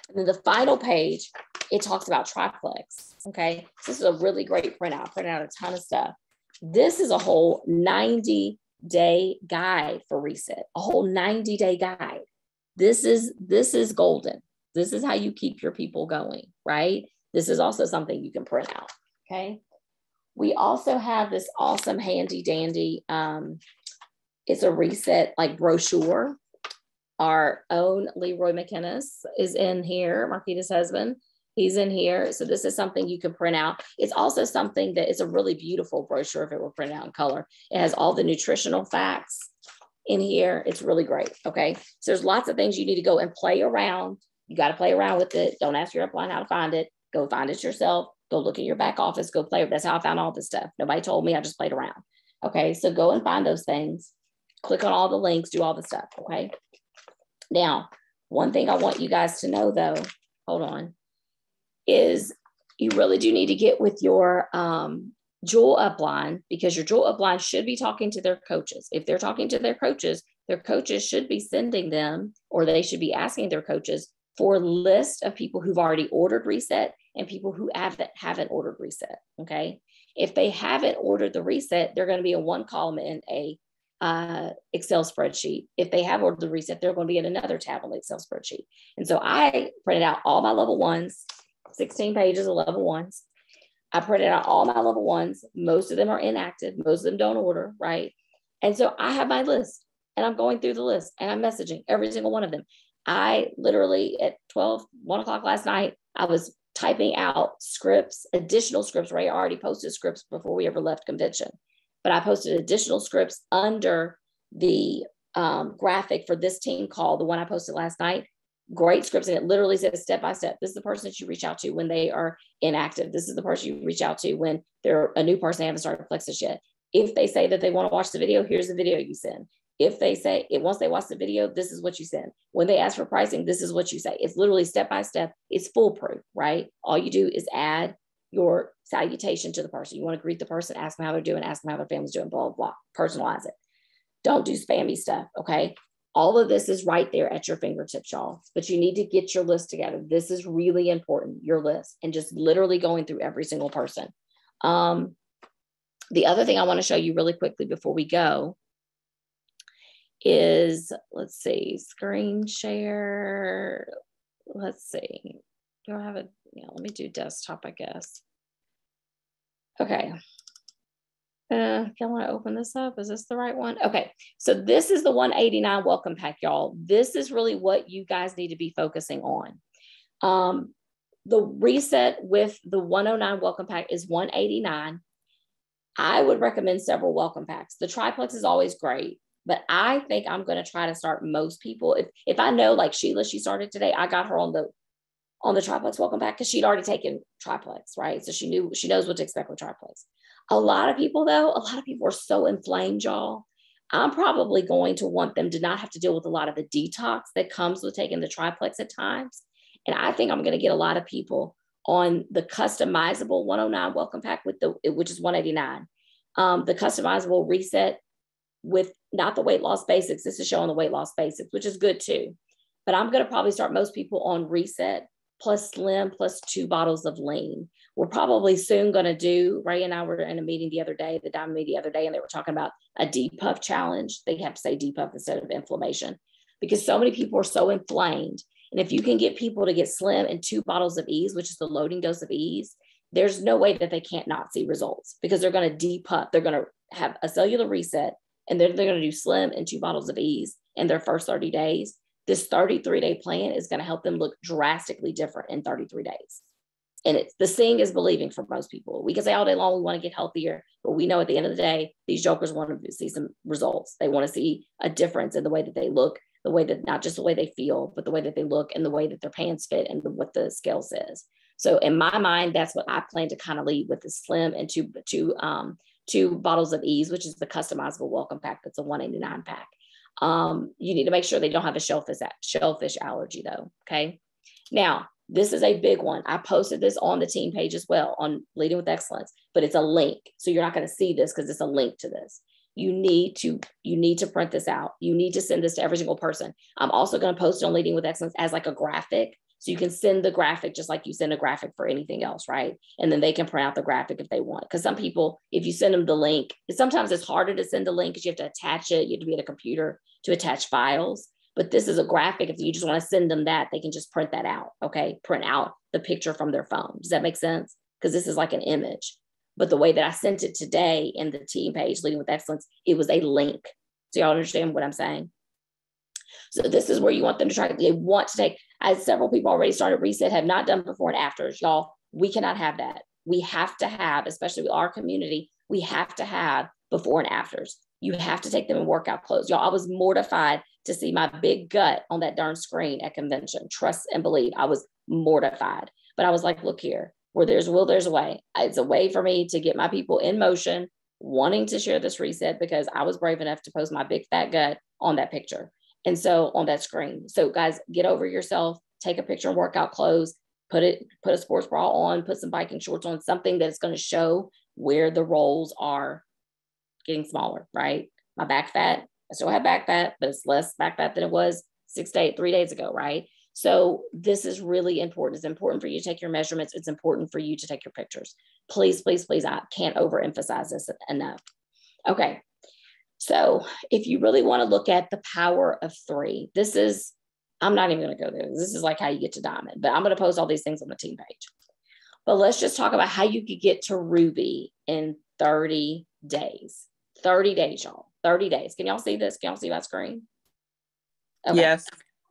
And then the final page, it talks about triplex. Okay. This is a really great printout, print out a ton of stuff. This is a whole 90 day guide for reset, a whole 90 day guide. This is this is golden. This is how you keep your people going, right? This is also something you can print out. Okay. We also have this awesome handy dandy. Um, it's a reset like brochure our own Leroy McInnes is in here, Marquita's husband. He's in here. So this is something you can print out. It's also something that is a really beautiful brochure if it were printed out in color. It has all the nutritional facts in here. It's really great. Okay. So there's lots of things you need to go and play around. You got to play around with it. Don't ask your upline how to find it. Go find it yourself. Go look in your back office. Go play. That's how I found all this stuff. Nobody told me. I just played around. Okay. So go and find those things. Click on all the links. Do all the stuff. Okay. Now, one thing I want you guys to know though, hold on, is you really do need to get with your um, Jewel upline because your Jewel upline should be talking to their coaches. If they're talking to their coaches, their coaches should be sending them or they should be asking their coaches for a list of people who've already ordered reset and people who haven't haven't ordered reset. Okay. If they haven't ordered the reset, they're going to be in one column in a uh, Excel spreadsheet. If they have ordered the reset, they're going to be in another tab on the Excel spreadsheet. And so I printed out all my level ones, 16 pages of level ones. I printed out all my level ones. Most of them are inactive. Most of them don't order, right? And so I have my list and I'm going through the list and I'm messaging every single one of them. I literally at 12, 1 o'clock last night, I was typing out scripts, additional scripts, Ray already posted scripts before we ever left convention but I posted additional scripts under the um, graphic for this team call, the one I posted last night. Great scripts, and it literally says step by step. This is the person that you reach out to when they are inactive. This is the person you reach out to when they're a new person they haven't started Plexus yet. If they say that they want to watch the video, here's the video you send. If they say it once they watch the video, this is what you send. When they ask for pricing, this is what you say. It's literally step by step. It's foolproof, right? All you do is add your salutation to the person. You want to greet the person, ask them how they're doing, ask them how their family's doing, blah, blah, blah. Personalize it. Don't do spammy stuff. Okay. All of this is right there at your fingertips, y'all. But you need to get your list together. This is really important, your list, and just literally going through every single person. Um, the other thing I want to show you really quickly before we go is let's see, screen share. Let's see. Do I have a yeah, let me do desktop, I guess. Okay. Uh, y'all want to open this up? Is this the right one? Okay, so this is the 189 welcome pack, y'all. This is really what you guys need to be focusing on. Um, the reset with the 109 welcome pack is 189. I would recommend several welcome packs. The triplex is always great, but I think I'm going to try to start most people. If if I know like Sheila, she started today, I got her on the on the triplex welcome pack because she'd already taken triplex, right? So she knew she knows what to expect with triplex. A lot of people, though, a lot of people are so inflamed, y'all. I'm probably going to want them to not have to deal with a lot of the detox that comes with taking the triplex at times. And I think I'm going to get a lot of people on the customizable 109 welcome pack with the which is 189. Um, the customizable reset with not the weight loss basics. This is showing the weight loss basics, which is good too. But I'm going to probably start most people on reset plus slim plus two bottles of lean. We're probably soon going to do, Ray and I were in a meeting the other day, the diamond meeting the other day, and they were talking about a depuff challenge. They have to say depuff instead of inflammation because so many people are so inflamed. And if you can get people to get slim and two bottles of ease, which is the loading dose of ease, there's no way that they can't not see results because they're going to depuff. They're going to have a cellular reset and then they're going to do slim and two bottles of ease in their first 30 days. This 33 day plan is going to help them look drastically different in 33 days. And it's the seeing is believing for most people. We can say all day long we want to get healthier, but we know at the end of the day, these jokers want to see some results. They want to see a difference in the way that they look, the way that not just the way they feel, but the way that they look and the way that their pants fit and the, what the scale says. So in my mind, that's what I plan to kind of lead with the slim and two two um, two bottles of ease, which is the customizable welcome pack. That's a 189 pack. Um, you need to make sure they don't have a shellfish shellfish allergy though. Okay. Now this is a big one. I posted this on the team page as well on Leading with Excellence, but it's a link. So you're not going to see this because it's a link to this. You need to you need to print this out. You need to send this to every single person. I'm also going to post it on Leading with Excellence as like a graphic. So you can send the graphic just like you send a graphic for anything else, right? And then they can print out the graphic if they want. Because some people, if you send them the link, sometimes it's harder to send the link because you have to attach it. You have to be at a computer to attach files. But this is a graphic. If you just want to send them that, they can just print that out. Okay. Print out the picture from their phone. Does that make sense? Because this is like an image. But the way that I sent it today in the team page, Leading with Excellence, it was a link. So y'all understand what I'm saying? So this is where you want them to try. They want to take, as several people already started reset, have not done before and afters. Y'all, we cannot have that. We have to have, especially with our community, we have to have before and afters. You have to take them in workout clothes. Y'all, I was mortified to see my big gut on that darn screen at convention. Trust and believe. I was mortified. But I was like, look here, where there's will, there's a way. It's a way for me to get my people in motion, wanting to share this reset because I was brave enough to post my big fat gut on that picture. And so on that screen. So guys, get over yourself, take a picture in workout clothes, put it, put a sports bra on, put some biking shorts on, something that's going to show where the rolls are getting smaller, right? My back fat, I still have back fat, but it's less back fat than it was six to eight, three days ago, right? So this is really important. It's important for you to take your measurements. It's important for you to take your pictures. Please, please, please, I can't overemphasize this enough. Okay. So if you really want to look at the power of three, this is, I'm not even going to go there. This is like how you get to diamond, but I'm going to post all these things on the team page. But let's just talk about how you could get to ruby in 30 days. 30 days, y'all. 30 days. Can y'all see this? Can y'all see my screen? Okay. Yes.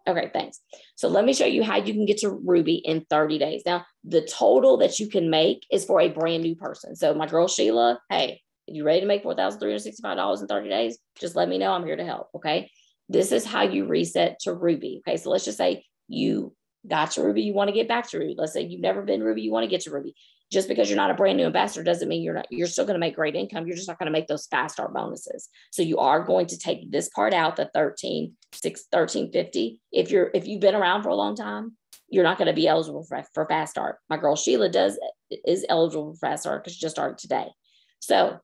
Okay, thanks. So let me show you how you can get to Ruby in 30 days. Now, the total that you can make is for a brand new person. So my girl Sheila, hey, you're ready to make $4,365 in 30 days, just let me know. I'm here to help. Okay. This is how you reset to Ruby. Okay. So let's just say you got to Ruby, you want to get back to Ruby. Let's say you've never been Ruby, you want to get to Ruby just because you're not a brand new ambassador doesn't mean you're not you're still going to make great income you're just not going to make those fast start bonuses so you are going to take this part out the 13 6 1350 if you're if you've been around for a long time you're not going to be eligible for, for fast start my girl sheila does is eligible for fast start because she just started today so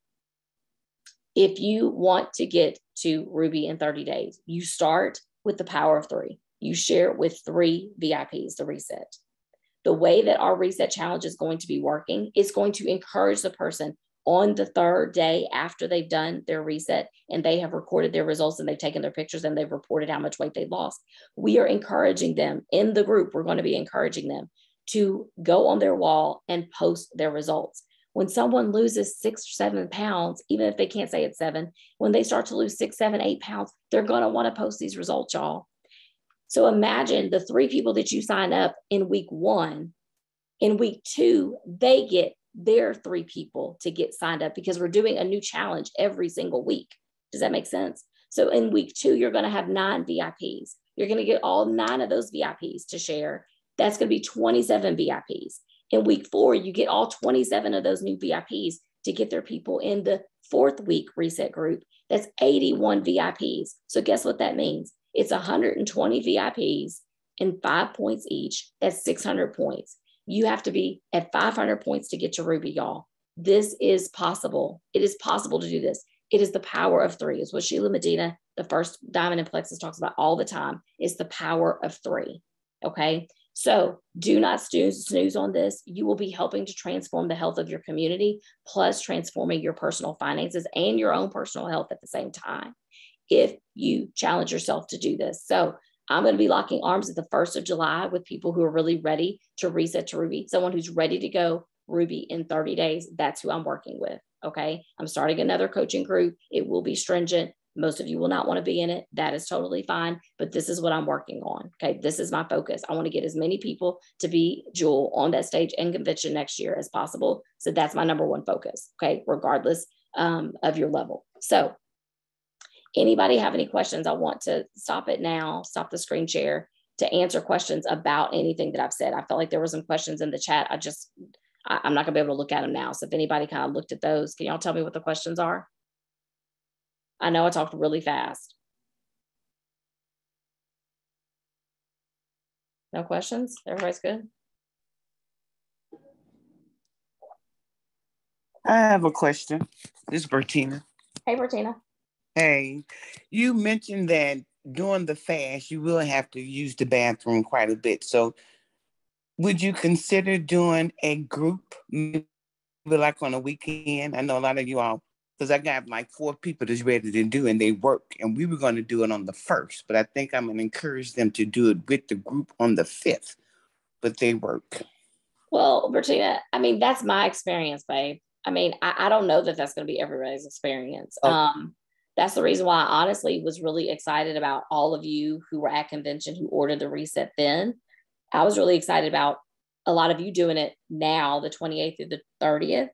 if you want to get to ruby in 30 days you start with the power of three you share with three vips the reset the way that our reset challenge is going to be working is going to encourage the person on the third day after they've done their reset and they have recorded their results and they've taken their pictures and they've reported how much weight they lost. We are encouraging them in the group, we're going to be encouraging them to go on their wall and post their results. When someone loses six or seven pounds, even if they can't say it's seven, when they start to lose six, seven, eight pounds, they're going to want to post these results, y'all. So imagine the three people that you sign up in week one, in week two, they get their three people to get signed up because we're doing a new challenge every single week. Does that make sense? So in week two, you're going to have nine VIPs. You're going to get all nine of those VIPs to share. That's going to be 27 VIPs. In week four, you get all 27 of those new VIPs to get their people in the fourth week reset group. That's 81 VIPs. So guess what that means? It's 120 VIPs and five points each. That's 600 points. You have to be at 500 points to get to Ruby, y'all. This is possible. It is possible to do this. It is the power of three, is what Sheila Medina, the first diamond in Plexus, talks about all the time. It's the power of three. Okay. So do not snooze, on this. You will be helping to transform the health of your community, plus transforming your personal finances and your own personal health at the same time if you challenge yourself to do this. So I'm going to be locking arms at the 1st of July with people who are really ready to reset to Ruby, someone who's ready to go Ruby in 30 days. That's who I'm working with. Okay. I'm starting another coaching group. It will be stringent. Most of you will not want to be in it. That is totally fine. But this is what I'm working on. Okay. This is my focus. I want to get as many people to be Jewel on that stage and convention next year as possible. So that's my number one focus. Okay. Regardless um, of your level. So, anybody have any questions? I want to stop it now, stop the screen share to answer questions about anything that I've said. I felt like there were some questions in the chat. I just, I, am not gonna be able to look at them now. So if anybody kind of looked at those, can y'all tell me what the questions are? I know I talked really fast. No questions? Everybody's good? I have a question. This is Bertina. Hey, Bertina. Hey, you mentioned that during the fast, you will have to use the bathroom quite a bit. So, would you consider doing a group, maybe like on a weekend? I know a lot of you all because I got like four people that's ready to do and they work. And we were going to do it on the first, but I think I'm going to encourage them to do it with the group on the fifth, but they work. Well, Bertina, I mean, that's my experience, babe. I mean, I, I don't know that that's going to be everybody's experience. Oh. Um, that's the reason why I honestly was really excited about all of you who were at convention who ordered the reset then. I was really excited about a lot of you doing it now, the 28th through the 30th,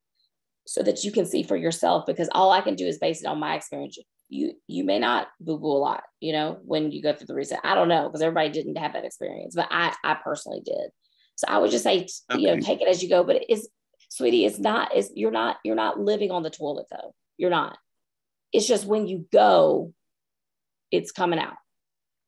so that you can see for yourself because all I can do is base it on my experience. You you may not boo boo a lot, you know, when you go through the reset. I don't know because everybody didn't have that experience, but I I personally did. So I would just say, okay. you know, take it as you go. But it is, sweetie, it's not. Is you're not you're not living on the toilet though. You're not. It's just when you go, it's coming out.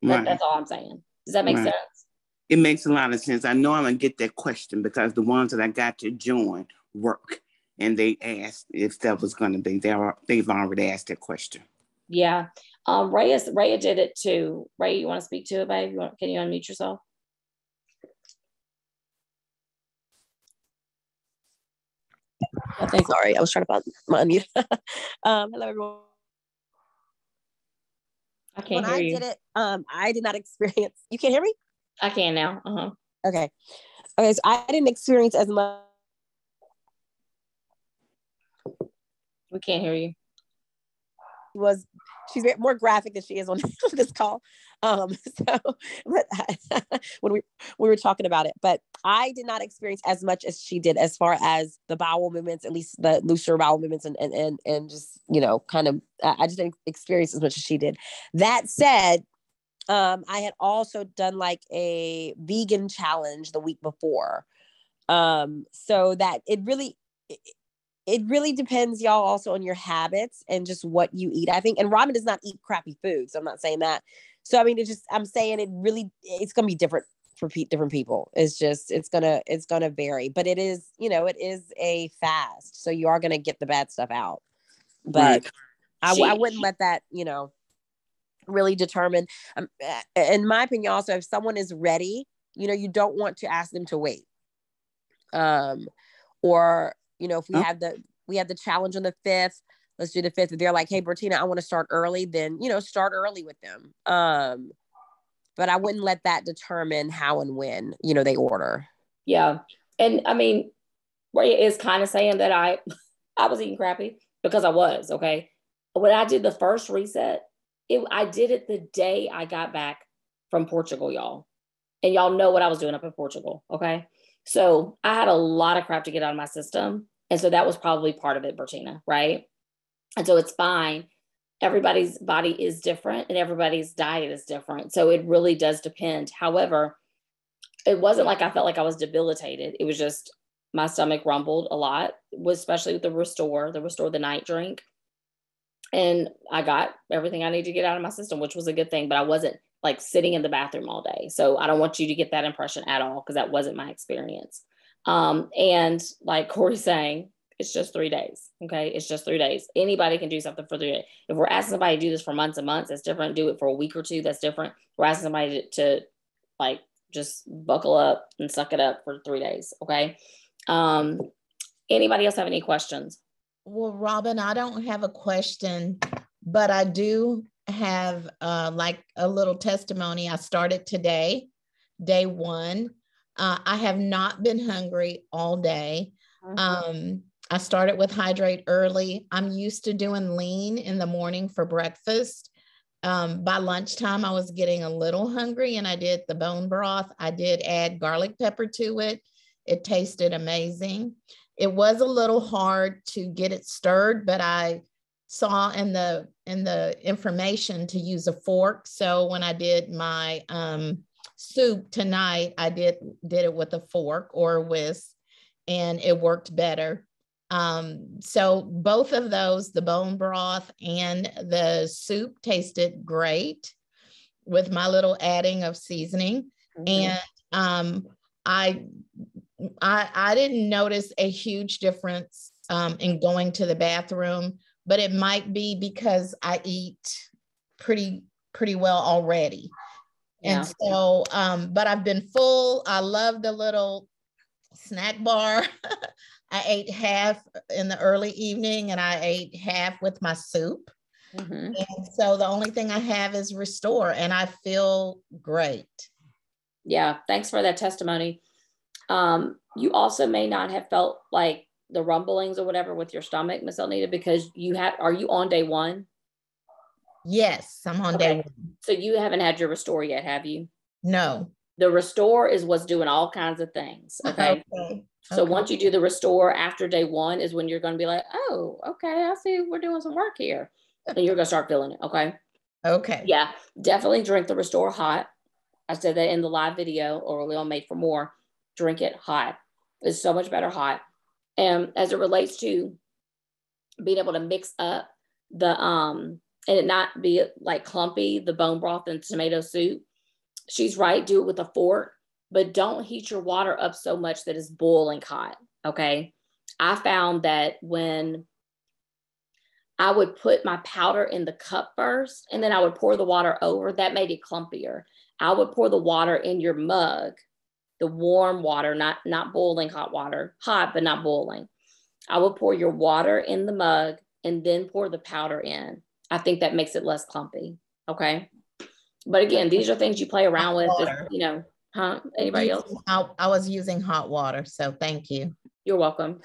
Right. that's all I'm saying. Does that make right. sense? It makes a lot of sense. I know I'm gonna get that question because the ones that I got to join work and they asked if that was going to be there. They've already asked that question. Yeah, um, Raya, Raya did it too. Raya, you want to speak to it, babe? You want, can you unmute yourself? Okay, sorry, I was trying to find my unmute. [LAUGHS] um, hello, everyone. I can't when hear I you. did it, um, I did not [LAUGHS] experience. You can't hear me? I can now. Uh huh. Okay. Okay, so I didn't experience as much We can't hear you. Was she's more graphic than she is on [LAUGHS] this call. Um, [LAUGHS] so but I, [LAUGHS] when we we were talking about it, but I did not experience as much as she did as far as the bowel movements, at least the looser bowel movements, and and and, and just you know, kind of. I just didn't experience as much as she did. That said, um, I had also done like a vegan challenge the week before. Um, so that it really it really depends, y'all, also on your habits and just what you eat. I think, and Robin does not eat crappy food, so I'm not saying that. So I mean, it's just I'm saying it really it's gonna be different for pe- different people. It's just it's gonna it's gonna vary, but it is you know it is a fast, so you are gonna get the bad stuff out. But right. I, I wouldn't let that you know really determine. Um, in my opinion, also if someone is ready, you know, you don't want to ask them to wait. Um, or you know, if we oh. have the we have the challenge on the fifth, let's do the fifth. If they're like, hey, Bertina, I want to start early, then you know, start early with them. Um, but I wouldn't let that determine how and when, you know, they order. Yeah. And I mean, Ray is kind of saying that I [LAUGHS] I was eating crappy because I was, okay. When I did the first reset, it I did it the day I got back from Portugal, y'all. And y'all know what I was doing up in Portugal, okay? So I had a lot of crap to get out of my system. And so that was probably part of it, Bertina, right? And so it's fine. Everybody's body is different and everybody's diet is different. So it really does depend. However, it wasn't like I felt like I was debilitated. It was just my stomach rumbled a lot, especially with the Restore, the Restore the night drink. And I got everything I need to get out of my system, which was a good thing, but I wasn't like sitting in the bathroom all day. So I don't want you to get that impression at all because that wasn't my experience. Um, and like Corey saying, it's just three days. Okay. It's just three days. Anybody can do something for three days. If we're asking somebody to do this for months and months, that's different. Do it for a week or two. That's different. We're asking somebody to, to like just buckle up and suck it up for three days. Okay. Um, anybody else have any questions? Well, Robin, I don't have a question, but I do have uh, like a little testimony. I started today, day one. Uh, I have not been hungry all day. Mm-hmm. Um, I started with hydrate early. I'm used to doing lean in the morning for breakfast. Um, by lunchtime, I was getting a little hungry and I did the bone broth. I did add garlic pepper to it. It tasted amazing. It was a little hard to get it stirred, but I saw in the in the information to use a fork. So when I did my um, soup tonight, I did did it with a fork or a whisk, and it worked better. Um, so both of those, the bone broth and the soup, tasted great with my little adding of seasoning. Mm-hmm. And um, I, I I didn't notice a huge difference um, in going to the bathroom, but it might be because I eat pretty pretty well already. Yeah. And so, um, but I've been full. I love the little snack bar. [LAUGHS] I ate half in the early evening and I ate half with my soup. Mm-hmm. And so the only thing I have is restore and I feel great. Yeah, thanks for that testimony. Um, you also may not have felt like the rumblings or whatever with your stomach, Miss Elnita, because you have are you on day one? Yes, I'm on okay. day one. So you haven't had your restore yet, have you? No. The restore is what's doing all kinds of things. [LAUGHS] Okay. okay. So okay. once you do the restore after day one is when you're going to be like, oh, okay, I see we're doing some work here. And you're going to start feeling it. Okay. Okay. Yeah. Definitely drink the restore hot. I said that in the live video or all made for more. Drink it hot. It's so much better hot. And as it relates to being able to mix up the um and it not be like clumpy, the bone broth and tomato soup. She's right. Do it with a fork but don't heat your water up so much that it's boiling hot. Okay. I found that when I would put my powder in the cup first and then I would pour the water over, that made it clumpier. I would pour the water in your mug, the warm water, not, not boiling hot water, hot, but not boiling. I would pour your water in the mug and then pour the powder in. I think that makes it less clumpy. Okay. But again, these are things you play around with, you know, Huh? Anybody else? I, I, was using hot water, so thank you. You're welcome.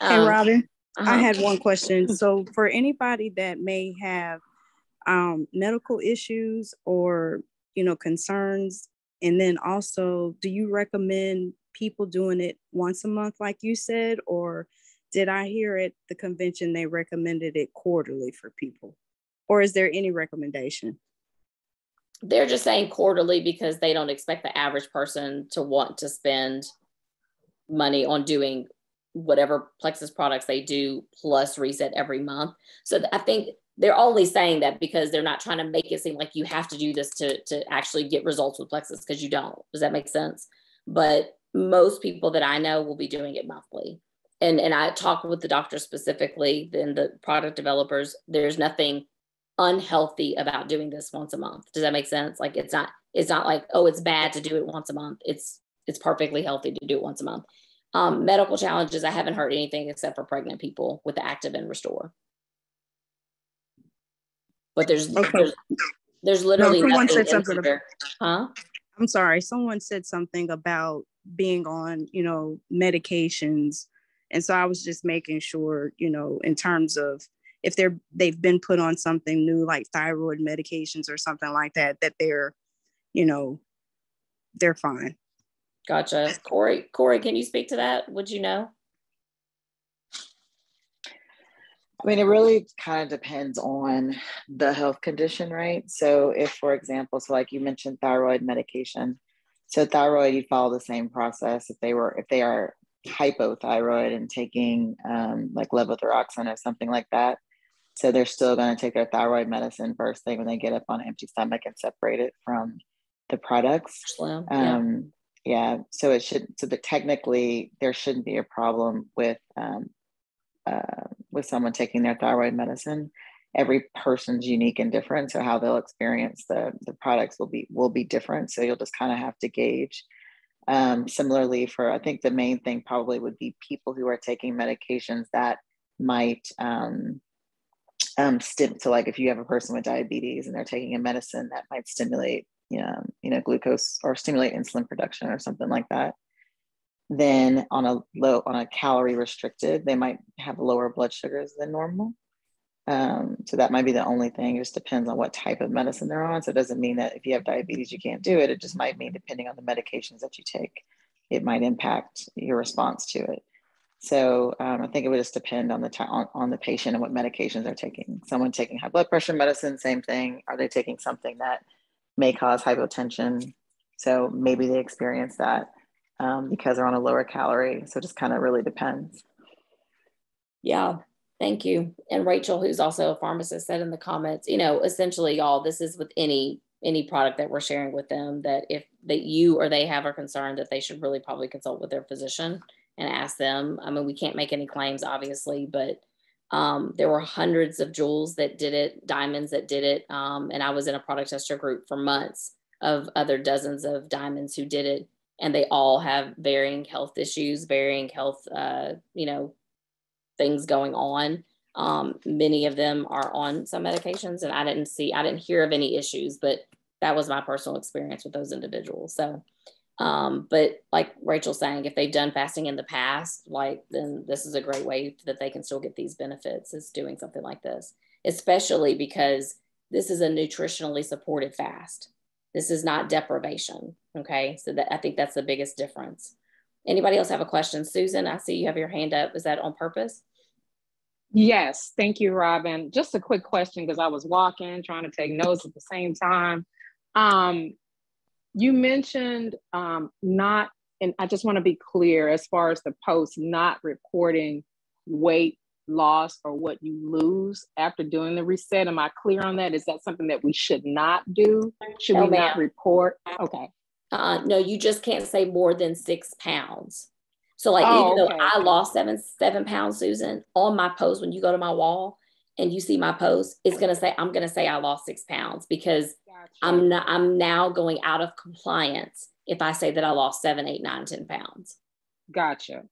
Hey, um, Robin, uh-huh. I had one question. So, for anybody that may have um, medical issues or you know concerns, and then also, do you recommend people doing it once a month, like you said, or did I hear at the convention they recommended it quarterly for people, or is there any recommendation? they're just saying quarterly because they don't expect the average person to want to spend money on doing whatever plexus products they do plus reset every month. So i think they're only saying that because they're not trying to make it seem like you have to do this to to actually get results with plexus because you don't. Does that make sense? But most people that i know will be doing it monthly and and i talked with the doctor specifically then the product developers there's nothing unhealthy about doing this once a month. Does that make sense? Like it's not it's not like oh it's bad to do it once a month. It's it's perfectly healthy to do it once a month. Um, medical challenges, I haven't heard anything except for pregnant people with the active and restore. But there's okay. there's, there's literally no, someone said something about, huh? I'm sorry, someone said something about being on, you know, medications. And so I was just making sure, you know, in terms of if they're they've been put on something new like thyroid medications or something like that that they're you know they're fine gotcha corey corey can you speak to that would you know I mean, it really kind of depends on the health condition, right? So, if, for example, so like you mentioned thyroid medication, so thyroid, you follow the same process. If they were, if they are hypothyroid and taking um, like levothyroxine or something like that. So they're still going to take their thyroid medicine first thing when they get up on an empty stomach and separate it from the products. Slim, um, yeah. yeah. So it should. So but technically, there shouldn't be a problem with um, uh, with someone taking their thyroid medicine. Every person's unique and different, so how they'll experience the the products will be will be different. So you'll just kind of have to gauge. Um, similarly, for I think the main thing probably would be people who are taking medications that might um, um, stim- so like if you have a person with diabetes and they're taking a medicine that might stimulate you know, you know glucose or stimulate insulin production or something like that then on a low on a calorie restricted they might have lower blood sugars than normal um, so that might be the only thing it just depends on what type of medicine they're on so it doesn't mean that if you have diabetes you can't do it it just might mean depending on the medications that you take it might impact your response to it so um, I think it would just depend on the time on, on, the patient and what medications they're taking. Someone taking high blood pressure medicine, same thing. Are they taking something that may cause hypotension? So maybe they experience that um, because they're on a lower calorie. So it just kind of really depends. Yeah, thank you. And Rachel, who's also a pharmacist, said in the comments, you know, essentially, y'all, this is with any any product that we're sharing with them that if that you or they have a concern that they should really probably consult with their physician and ask them. I mean, we can't make any claims, obviously, but um, there were hundreds of jewels that did it, diamonds that did it. Um, and I was in a product tester group for months of other dozens of diamonds who did it. And they all have varying health issues, varying health, uh, you know, things going on. Um, many of them are on some medications, and I didn't see, I didn't hear of any issues, but that was my personal experience with those individuals. So um, but like Rachel's saying, if they've done fasting in the past, like then this is a great way that they can still get these benefits is doing something like this, especially because this is a nutritionally supported fast. This is not deprivation. Okay. So that I think that's the biggest difference. Anybody else have a question? Susan, I see you have your hand up. Is that on purpose? Yes, thank you, Robin. Just a quick question because I was walking, trying to take notes at the same time. Um, you mentioned um, not, and I just want to be clear as far as the post, not reporting weight loss or what you lose after doing the reset. Am I clear on that? Is that something that we should not do? Should no, we not report? Okay. Uh, no, you just can't say more than six pounds. So like oh, even okay. though I lost seven seven pounds, Susan, on my post when you go to my wall and you see my post, it's gonna say I'm gonna say I lost six pounds because Gotcha. I'm not, I'm now going out of compliance if I say that I lost seven, eight, nine, ten pounds. Gotcha.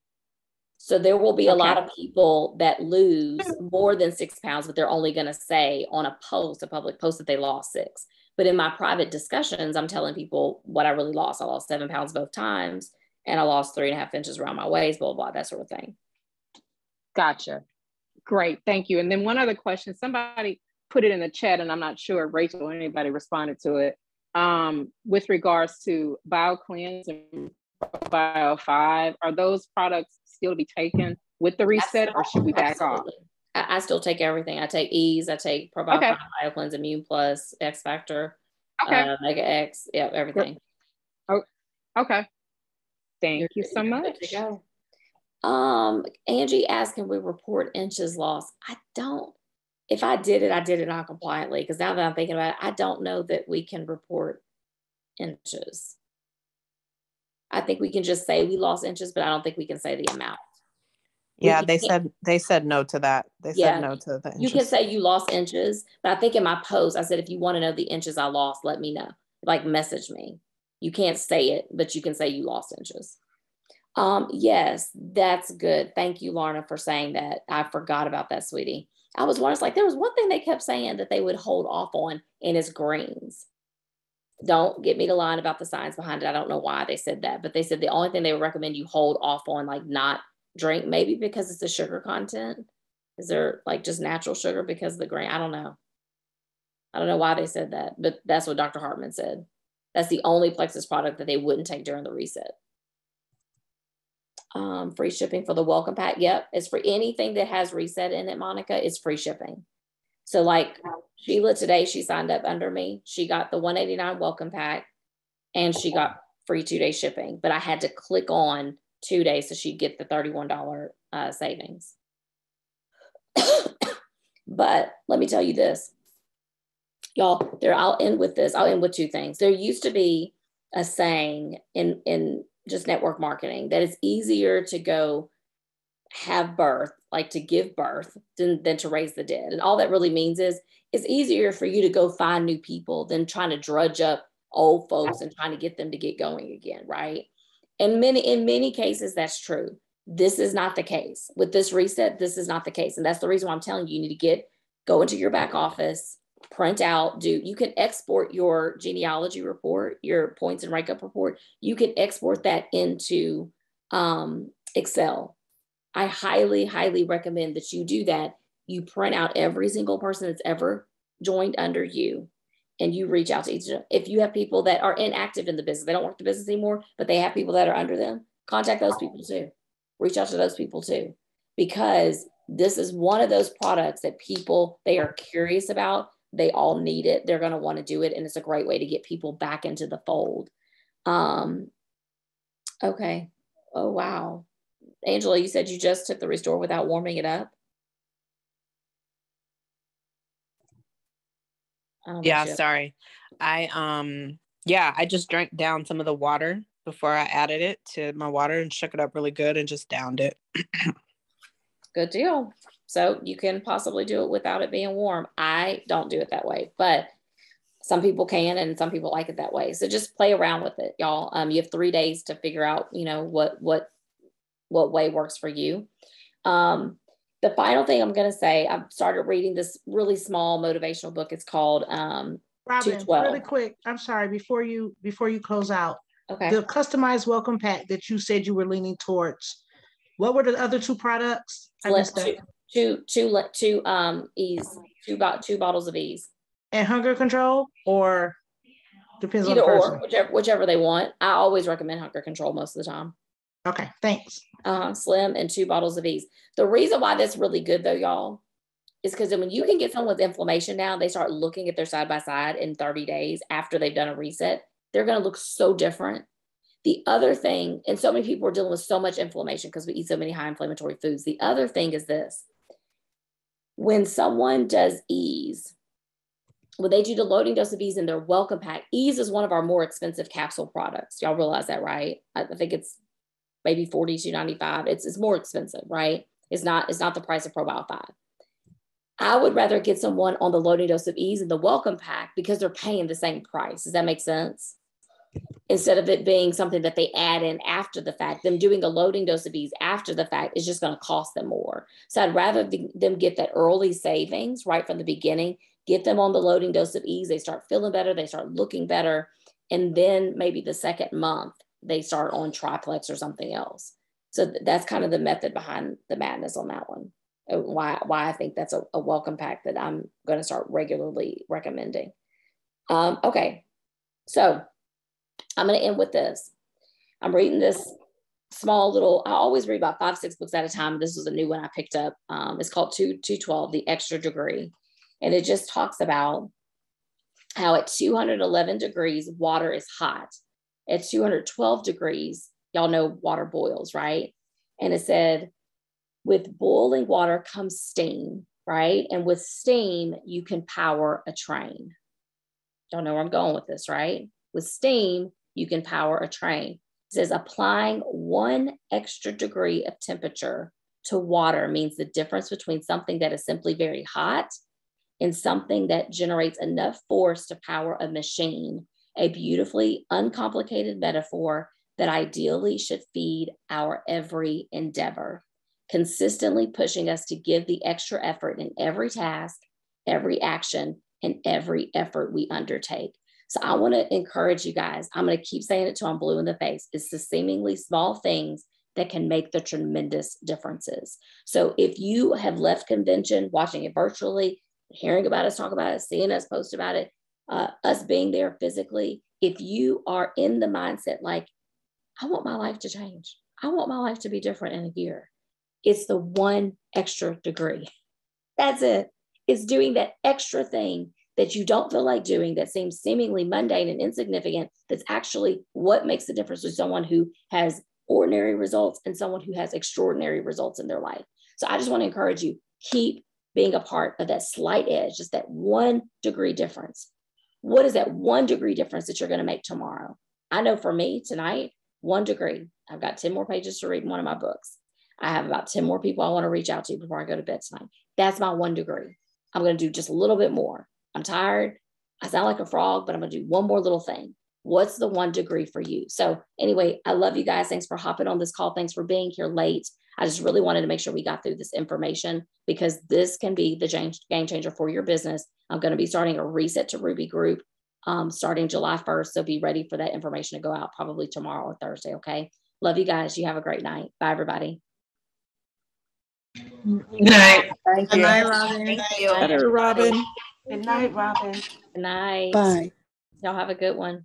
So there will be okay. a lot of people that lose [LAUGHS] more than six pounds, but they're only going to say on a post, a public post, that they lost six. But in my private discussions, I'm telling people what I really lost. I lost seven pounds both times, and I lost three and a half inches around my waist, blah, blah, blah that sort of thing. Gotcha. Great. Thank you. And then one other question somebody put it in the chat, and I'm not sure Rachel or anybody responded to it. Um, with regards to BioCleanse and Bio 5, are those products still to be taken with the reset, or should we back Absolutely. off? I, I, still take everything. I take Ease, I take Probiotic, okay. BioCleanse, Immune Plus, X Factor, okay. uh, Mega X, yeah, everything. Oh, okay. Thank You're, you so much. Um, Angie asked, can we report inches lost? I don't if I did it, I did it non compliantly. Because now that I'm thinking about it, I don't know that we can report inches. I think we can just say we lost inches, but I don't think we can say the amount. Yeah, they said they said no to that. They yeah, said no to the inches. You can say you lost inches, but I think in my post I said if you want to know the inches I lost, let me know. Like message me. You can't say it, but you can say you lost inches. Um, yes, that's good. Thank you, Lorna, for saying that. I forgot about that, sweetie. I was once like, there was one thing they kept saying that they would hold off on, and it's greens. Don't get me to line about the science behind it. I don't know why they said that, but they said the only thing they would recommend you hold off on, like not drink, maybe because it's the sugar content. Is there like just natural sugar because of the grain? I don't know. I don't know why they said that, but that's what Dr. Hartman said. That's the only Plexus product that they wouldn't take during the reset um, free shipping for the welcome pack. Yep, it's for anything that has reset in it, Monica. It's free shipping. So like Sheila today, she signed up under me. She got the 189 welcome pack and she got free two day shipping. But I had to click on two days. So she'd get the $31 uh, savings. [COUGHS] but let me tell you this, y'all, there, I'll end with this. I'll end with two things. There used to be a saying in, in just network marketing that it's easier to go have birth, like to give birth, than, than to raise the dead. And all that really means is it's easier for you to go find new people than trying to drudge up old folks and trying to get them to get going again, right? And many in many cases that's true. This is not the case. With this reset, this is not the case. And that's the reason why I'm telling you you need to get go into your back office, print out, do you can export your genealogy report, your points and rank up report. You can export that into um, Excel. I highly, highly recommend that you do that. You print out every single person that's ever joined under you and you reach out to each of them. If you have people that are inactive in the business, they don't work the business anymore, but they have people that are under them, contact those people too. Reach out to those people too, because this is one of those products that people they are curious about. They all need it. They're going to want to do it, and it's a great way to get people back into the fold. Um, okay. Oh wow, Angela, you said you just took the restore without warming it up. yeah, sorry. I um yeah, I just drank down some of the water before I added it to my water and shook it up really good and just downed it. [CLEARS THROAT] good deal. So you can possibly do it without it being warm. I don't do it that way, but some people can and some people like it that way. So just play around with it, y'all. Um, you have three days to figure out, you know, what what what way works for you. Um, the final thing I'm going to say, I've started reading this really small motivational book. It's called um, Robin. Really quick, I'm sorry before you before you close out. Okay. The customized welcome pack that you said you were leaning towards. What were the other two products? I. Two, two, two, two um ease, two two bottles of ease. And hunger control, or depends Either on the person. or whichever whichever they want. I always recommend hunger control most of the time. Okay, thanks. Uh, slim and two bottles of ease. The reason why that's really good though, y'all, is because when you can get someone with inflammation now, they start looking at their side by side in 30 days after they've done a reset. They're going to look so different. The other thing, and so many people are dealing with so much inflammation because we eat so many high inflammatory foods. The other thing is this when someone does ease, when they do the loading dose of ease in their welcome pack, ease is one of our more expensive capsule products. Y'all realize that, right? I think it's maybe 42.95. It's it's more expensive, right? It's not it's not the price of ProBio 5. I would rather get someone on the loading dose of ease in the welcome pack because they're paying the same price. Does that make sense? Instead of it being something that they add in after the fact, them doing a loading dose of ease after the fact is just going to cost them more. So I'd rather them get that early savings right from the beginning, get them on the loading dose of ease. They start feeling better, they start looking better. And then maybe the second month, they start on triplex or something else. So that's kind of the method behind the madness on that one. Why why I think that's a, a welcome pack that I'm going to start regularly recommending. Um, okay, so I'm going to end with this. I'm reading this small little. I always read about five six books at a time. This was a new one I picked up. Um, it's called two two twelve, the extra degree, and it just talks about how at 211 degrees water is hot at 212 degrees, y'all know water boils, right? And it said, with boiling water comes steam, right? And with steam, you can power a train. Don't know where I'm going with this, right? With steam, you can power a train. It says applying one extra degree of temperature to water means the difference between something that is simply very hot and something that generates enough force to power a machine a beautifully uncomplicated metaphor that ideally should feed our every endeavor, consistently pushing us to give the extra effort in every task, every action, and every effort we undertake. So I want to encourage you guys. I'm going to keep saying it till I'm blue in the face. It's the seemingly small things that can make the tremendous differences. So if you have left convention, watching it virtually, hearing about us talk about it, seeing us post about it, uh, us being there physically, if you are in the mindset like, I want my life to change, I want my life to be different in a year, it's the one extra degree. That's it. It's doing that extra thing that you don't feel like doing that seems seemingly mundane and insignificant. That's actually what makes the difference with someone who has ordinary results and someone who has extraordinary results in their life. So I just want to encourage you keep being a part of that slight edge, just that one degree difference. What is that one degree difference that you're going to make tomorrow? I know for me tonight, one degree. I've got 10 more pages to read in one of my books. I have about 10 more people I want to reach out to before I go to bed tonight. That's my one degree. I'm going to do just a little bit more. I'm tired. I sound like a frog, but I'm going to do one more little thing. What's the one degree for you? So, anyway, I love you guys. Thanks for hopping on this call. Thanks for being here late. I just really wanted to make sure we got through this information because this can be the game changer for your business. I'm going to be starting a reset to Ruby group um, starting July 1st. So be ready for that information to go out probably tomorrow or Thursday. Okay. Love you guys. You have a great night. Bye, everybody. Good night. Thank you. Good night, Robin. Thank you. Better, Robin. Good night, Robin. Good night. Bye. Y'all have a good one.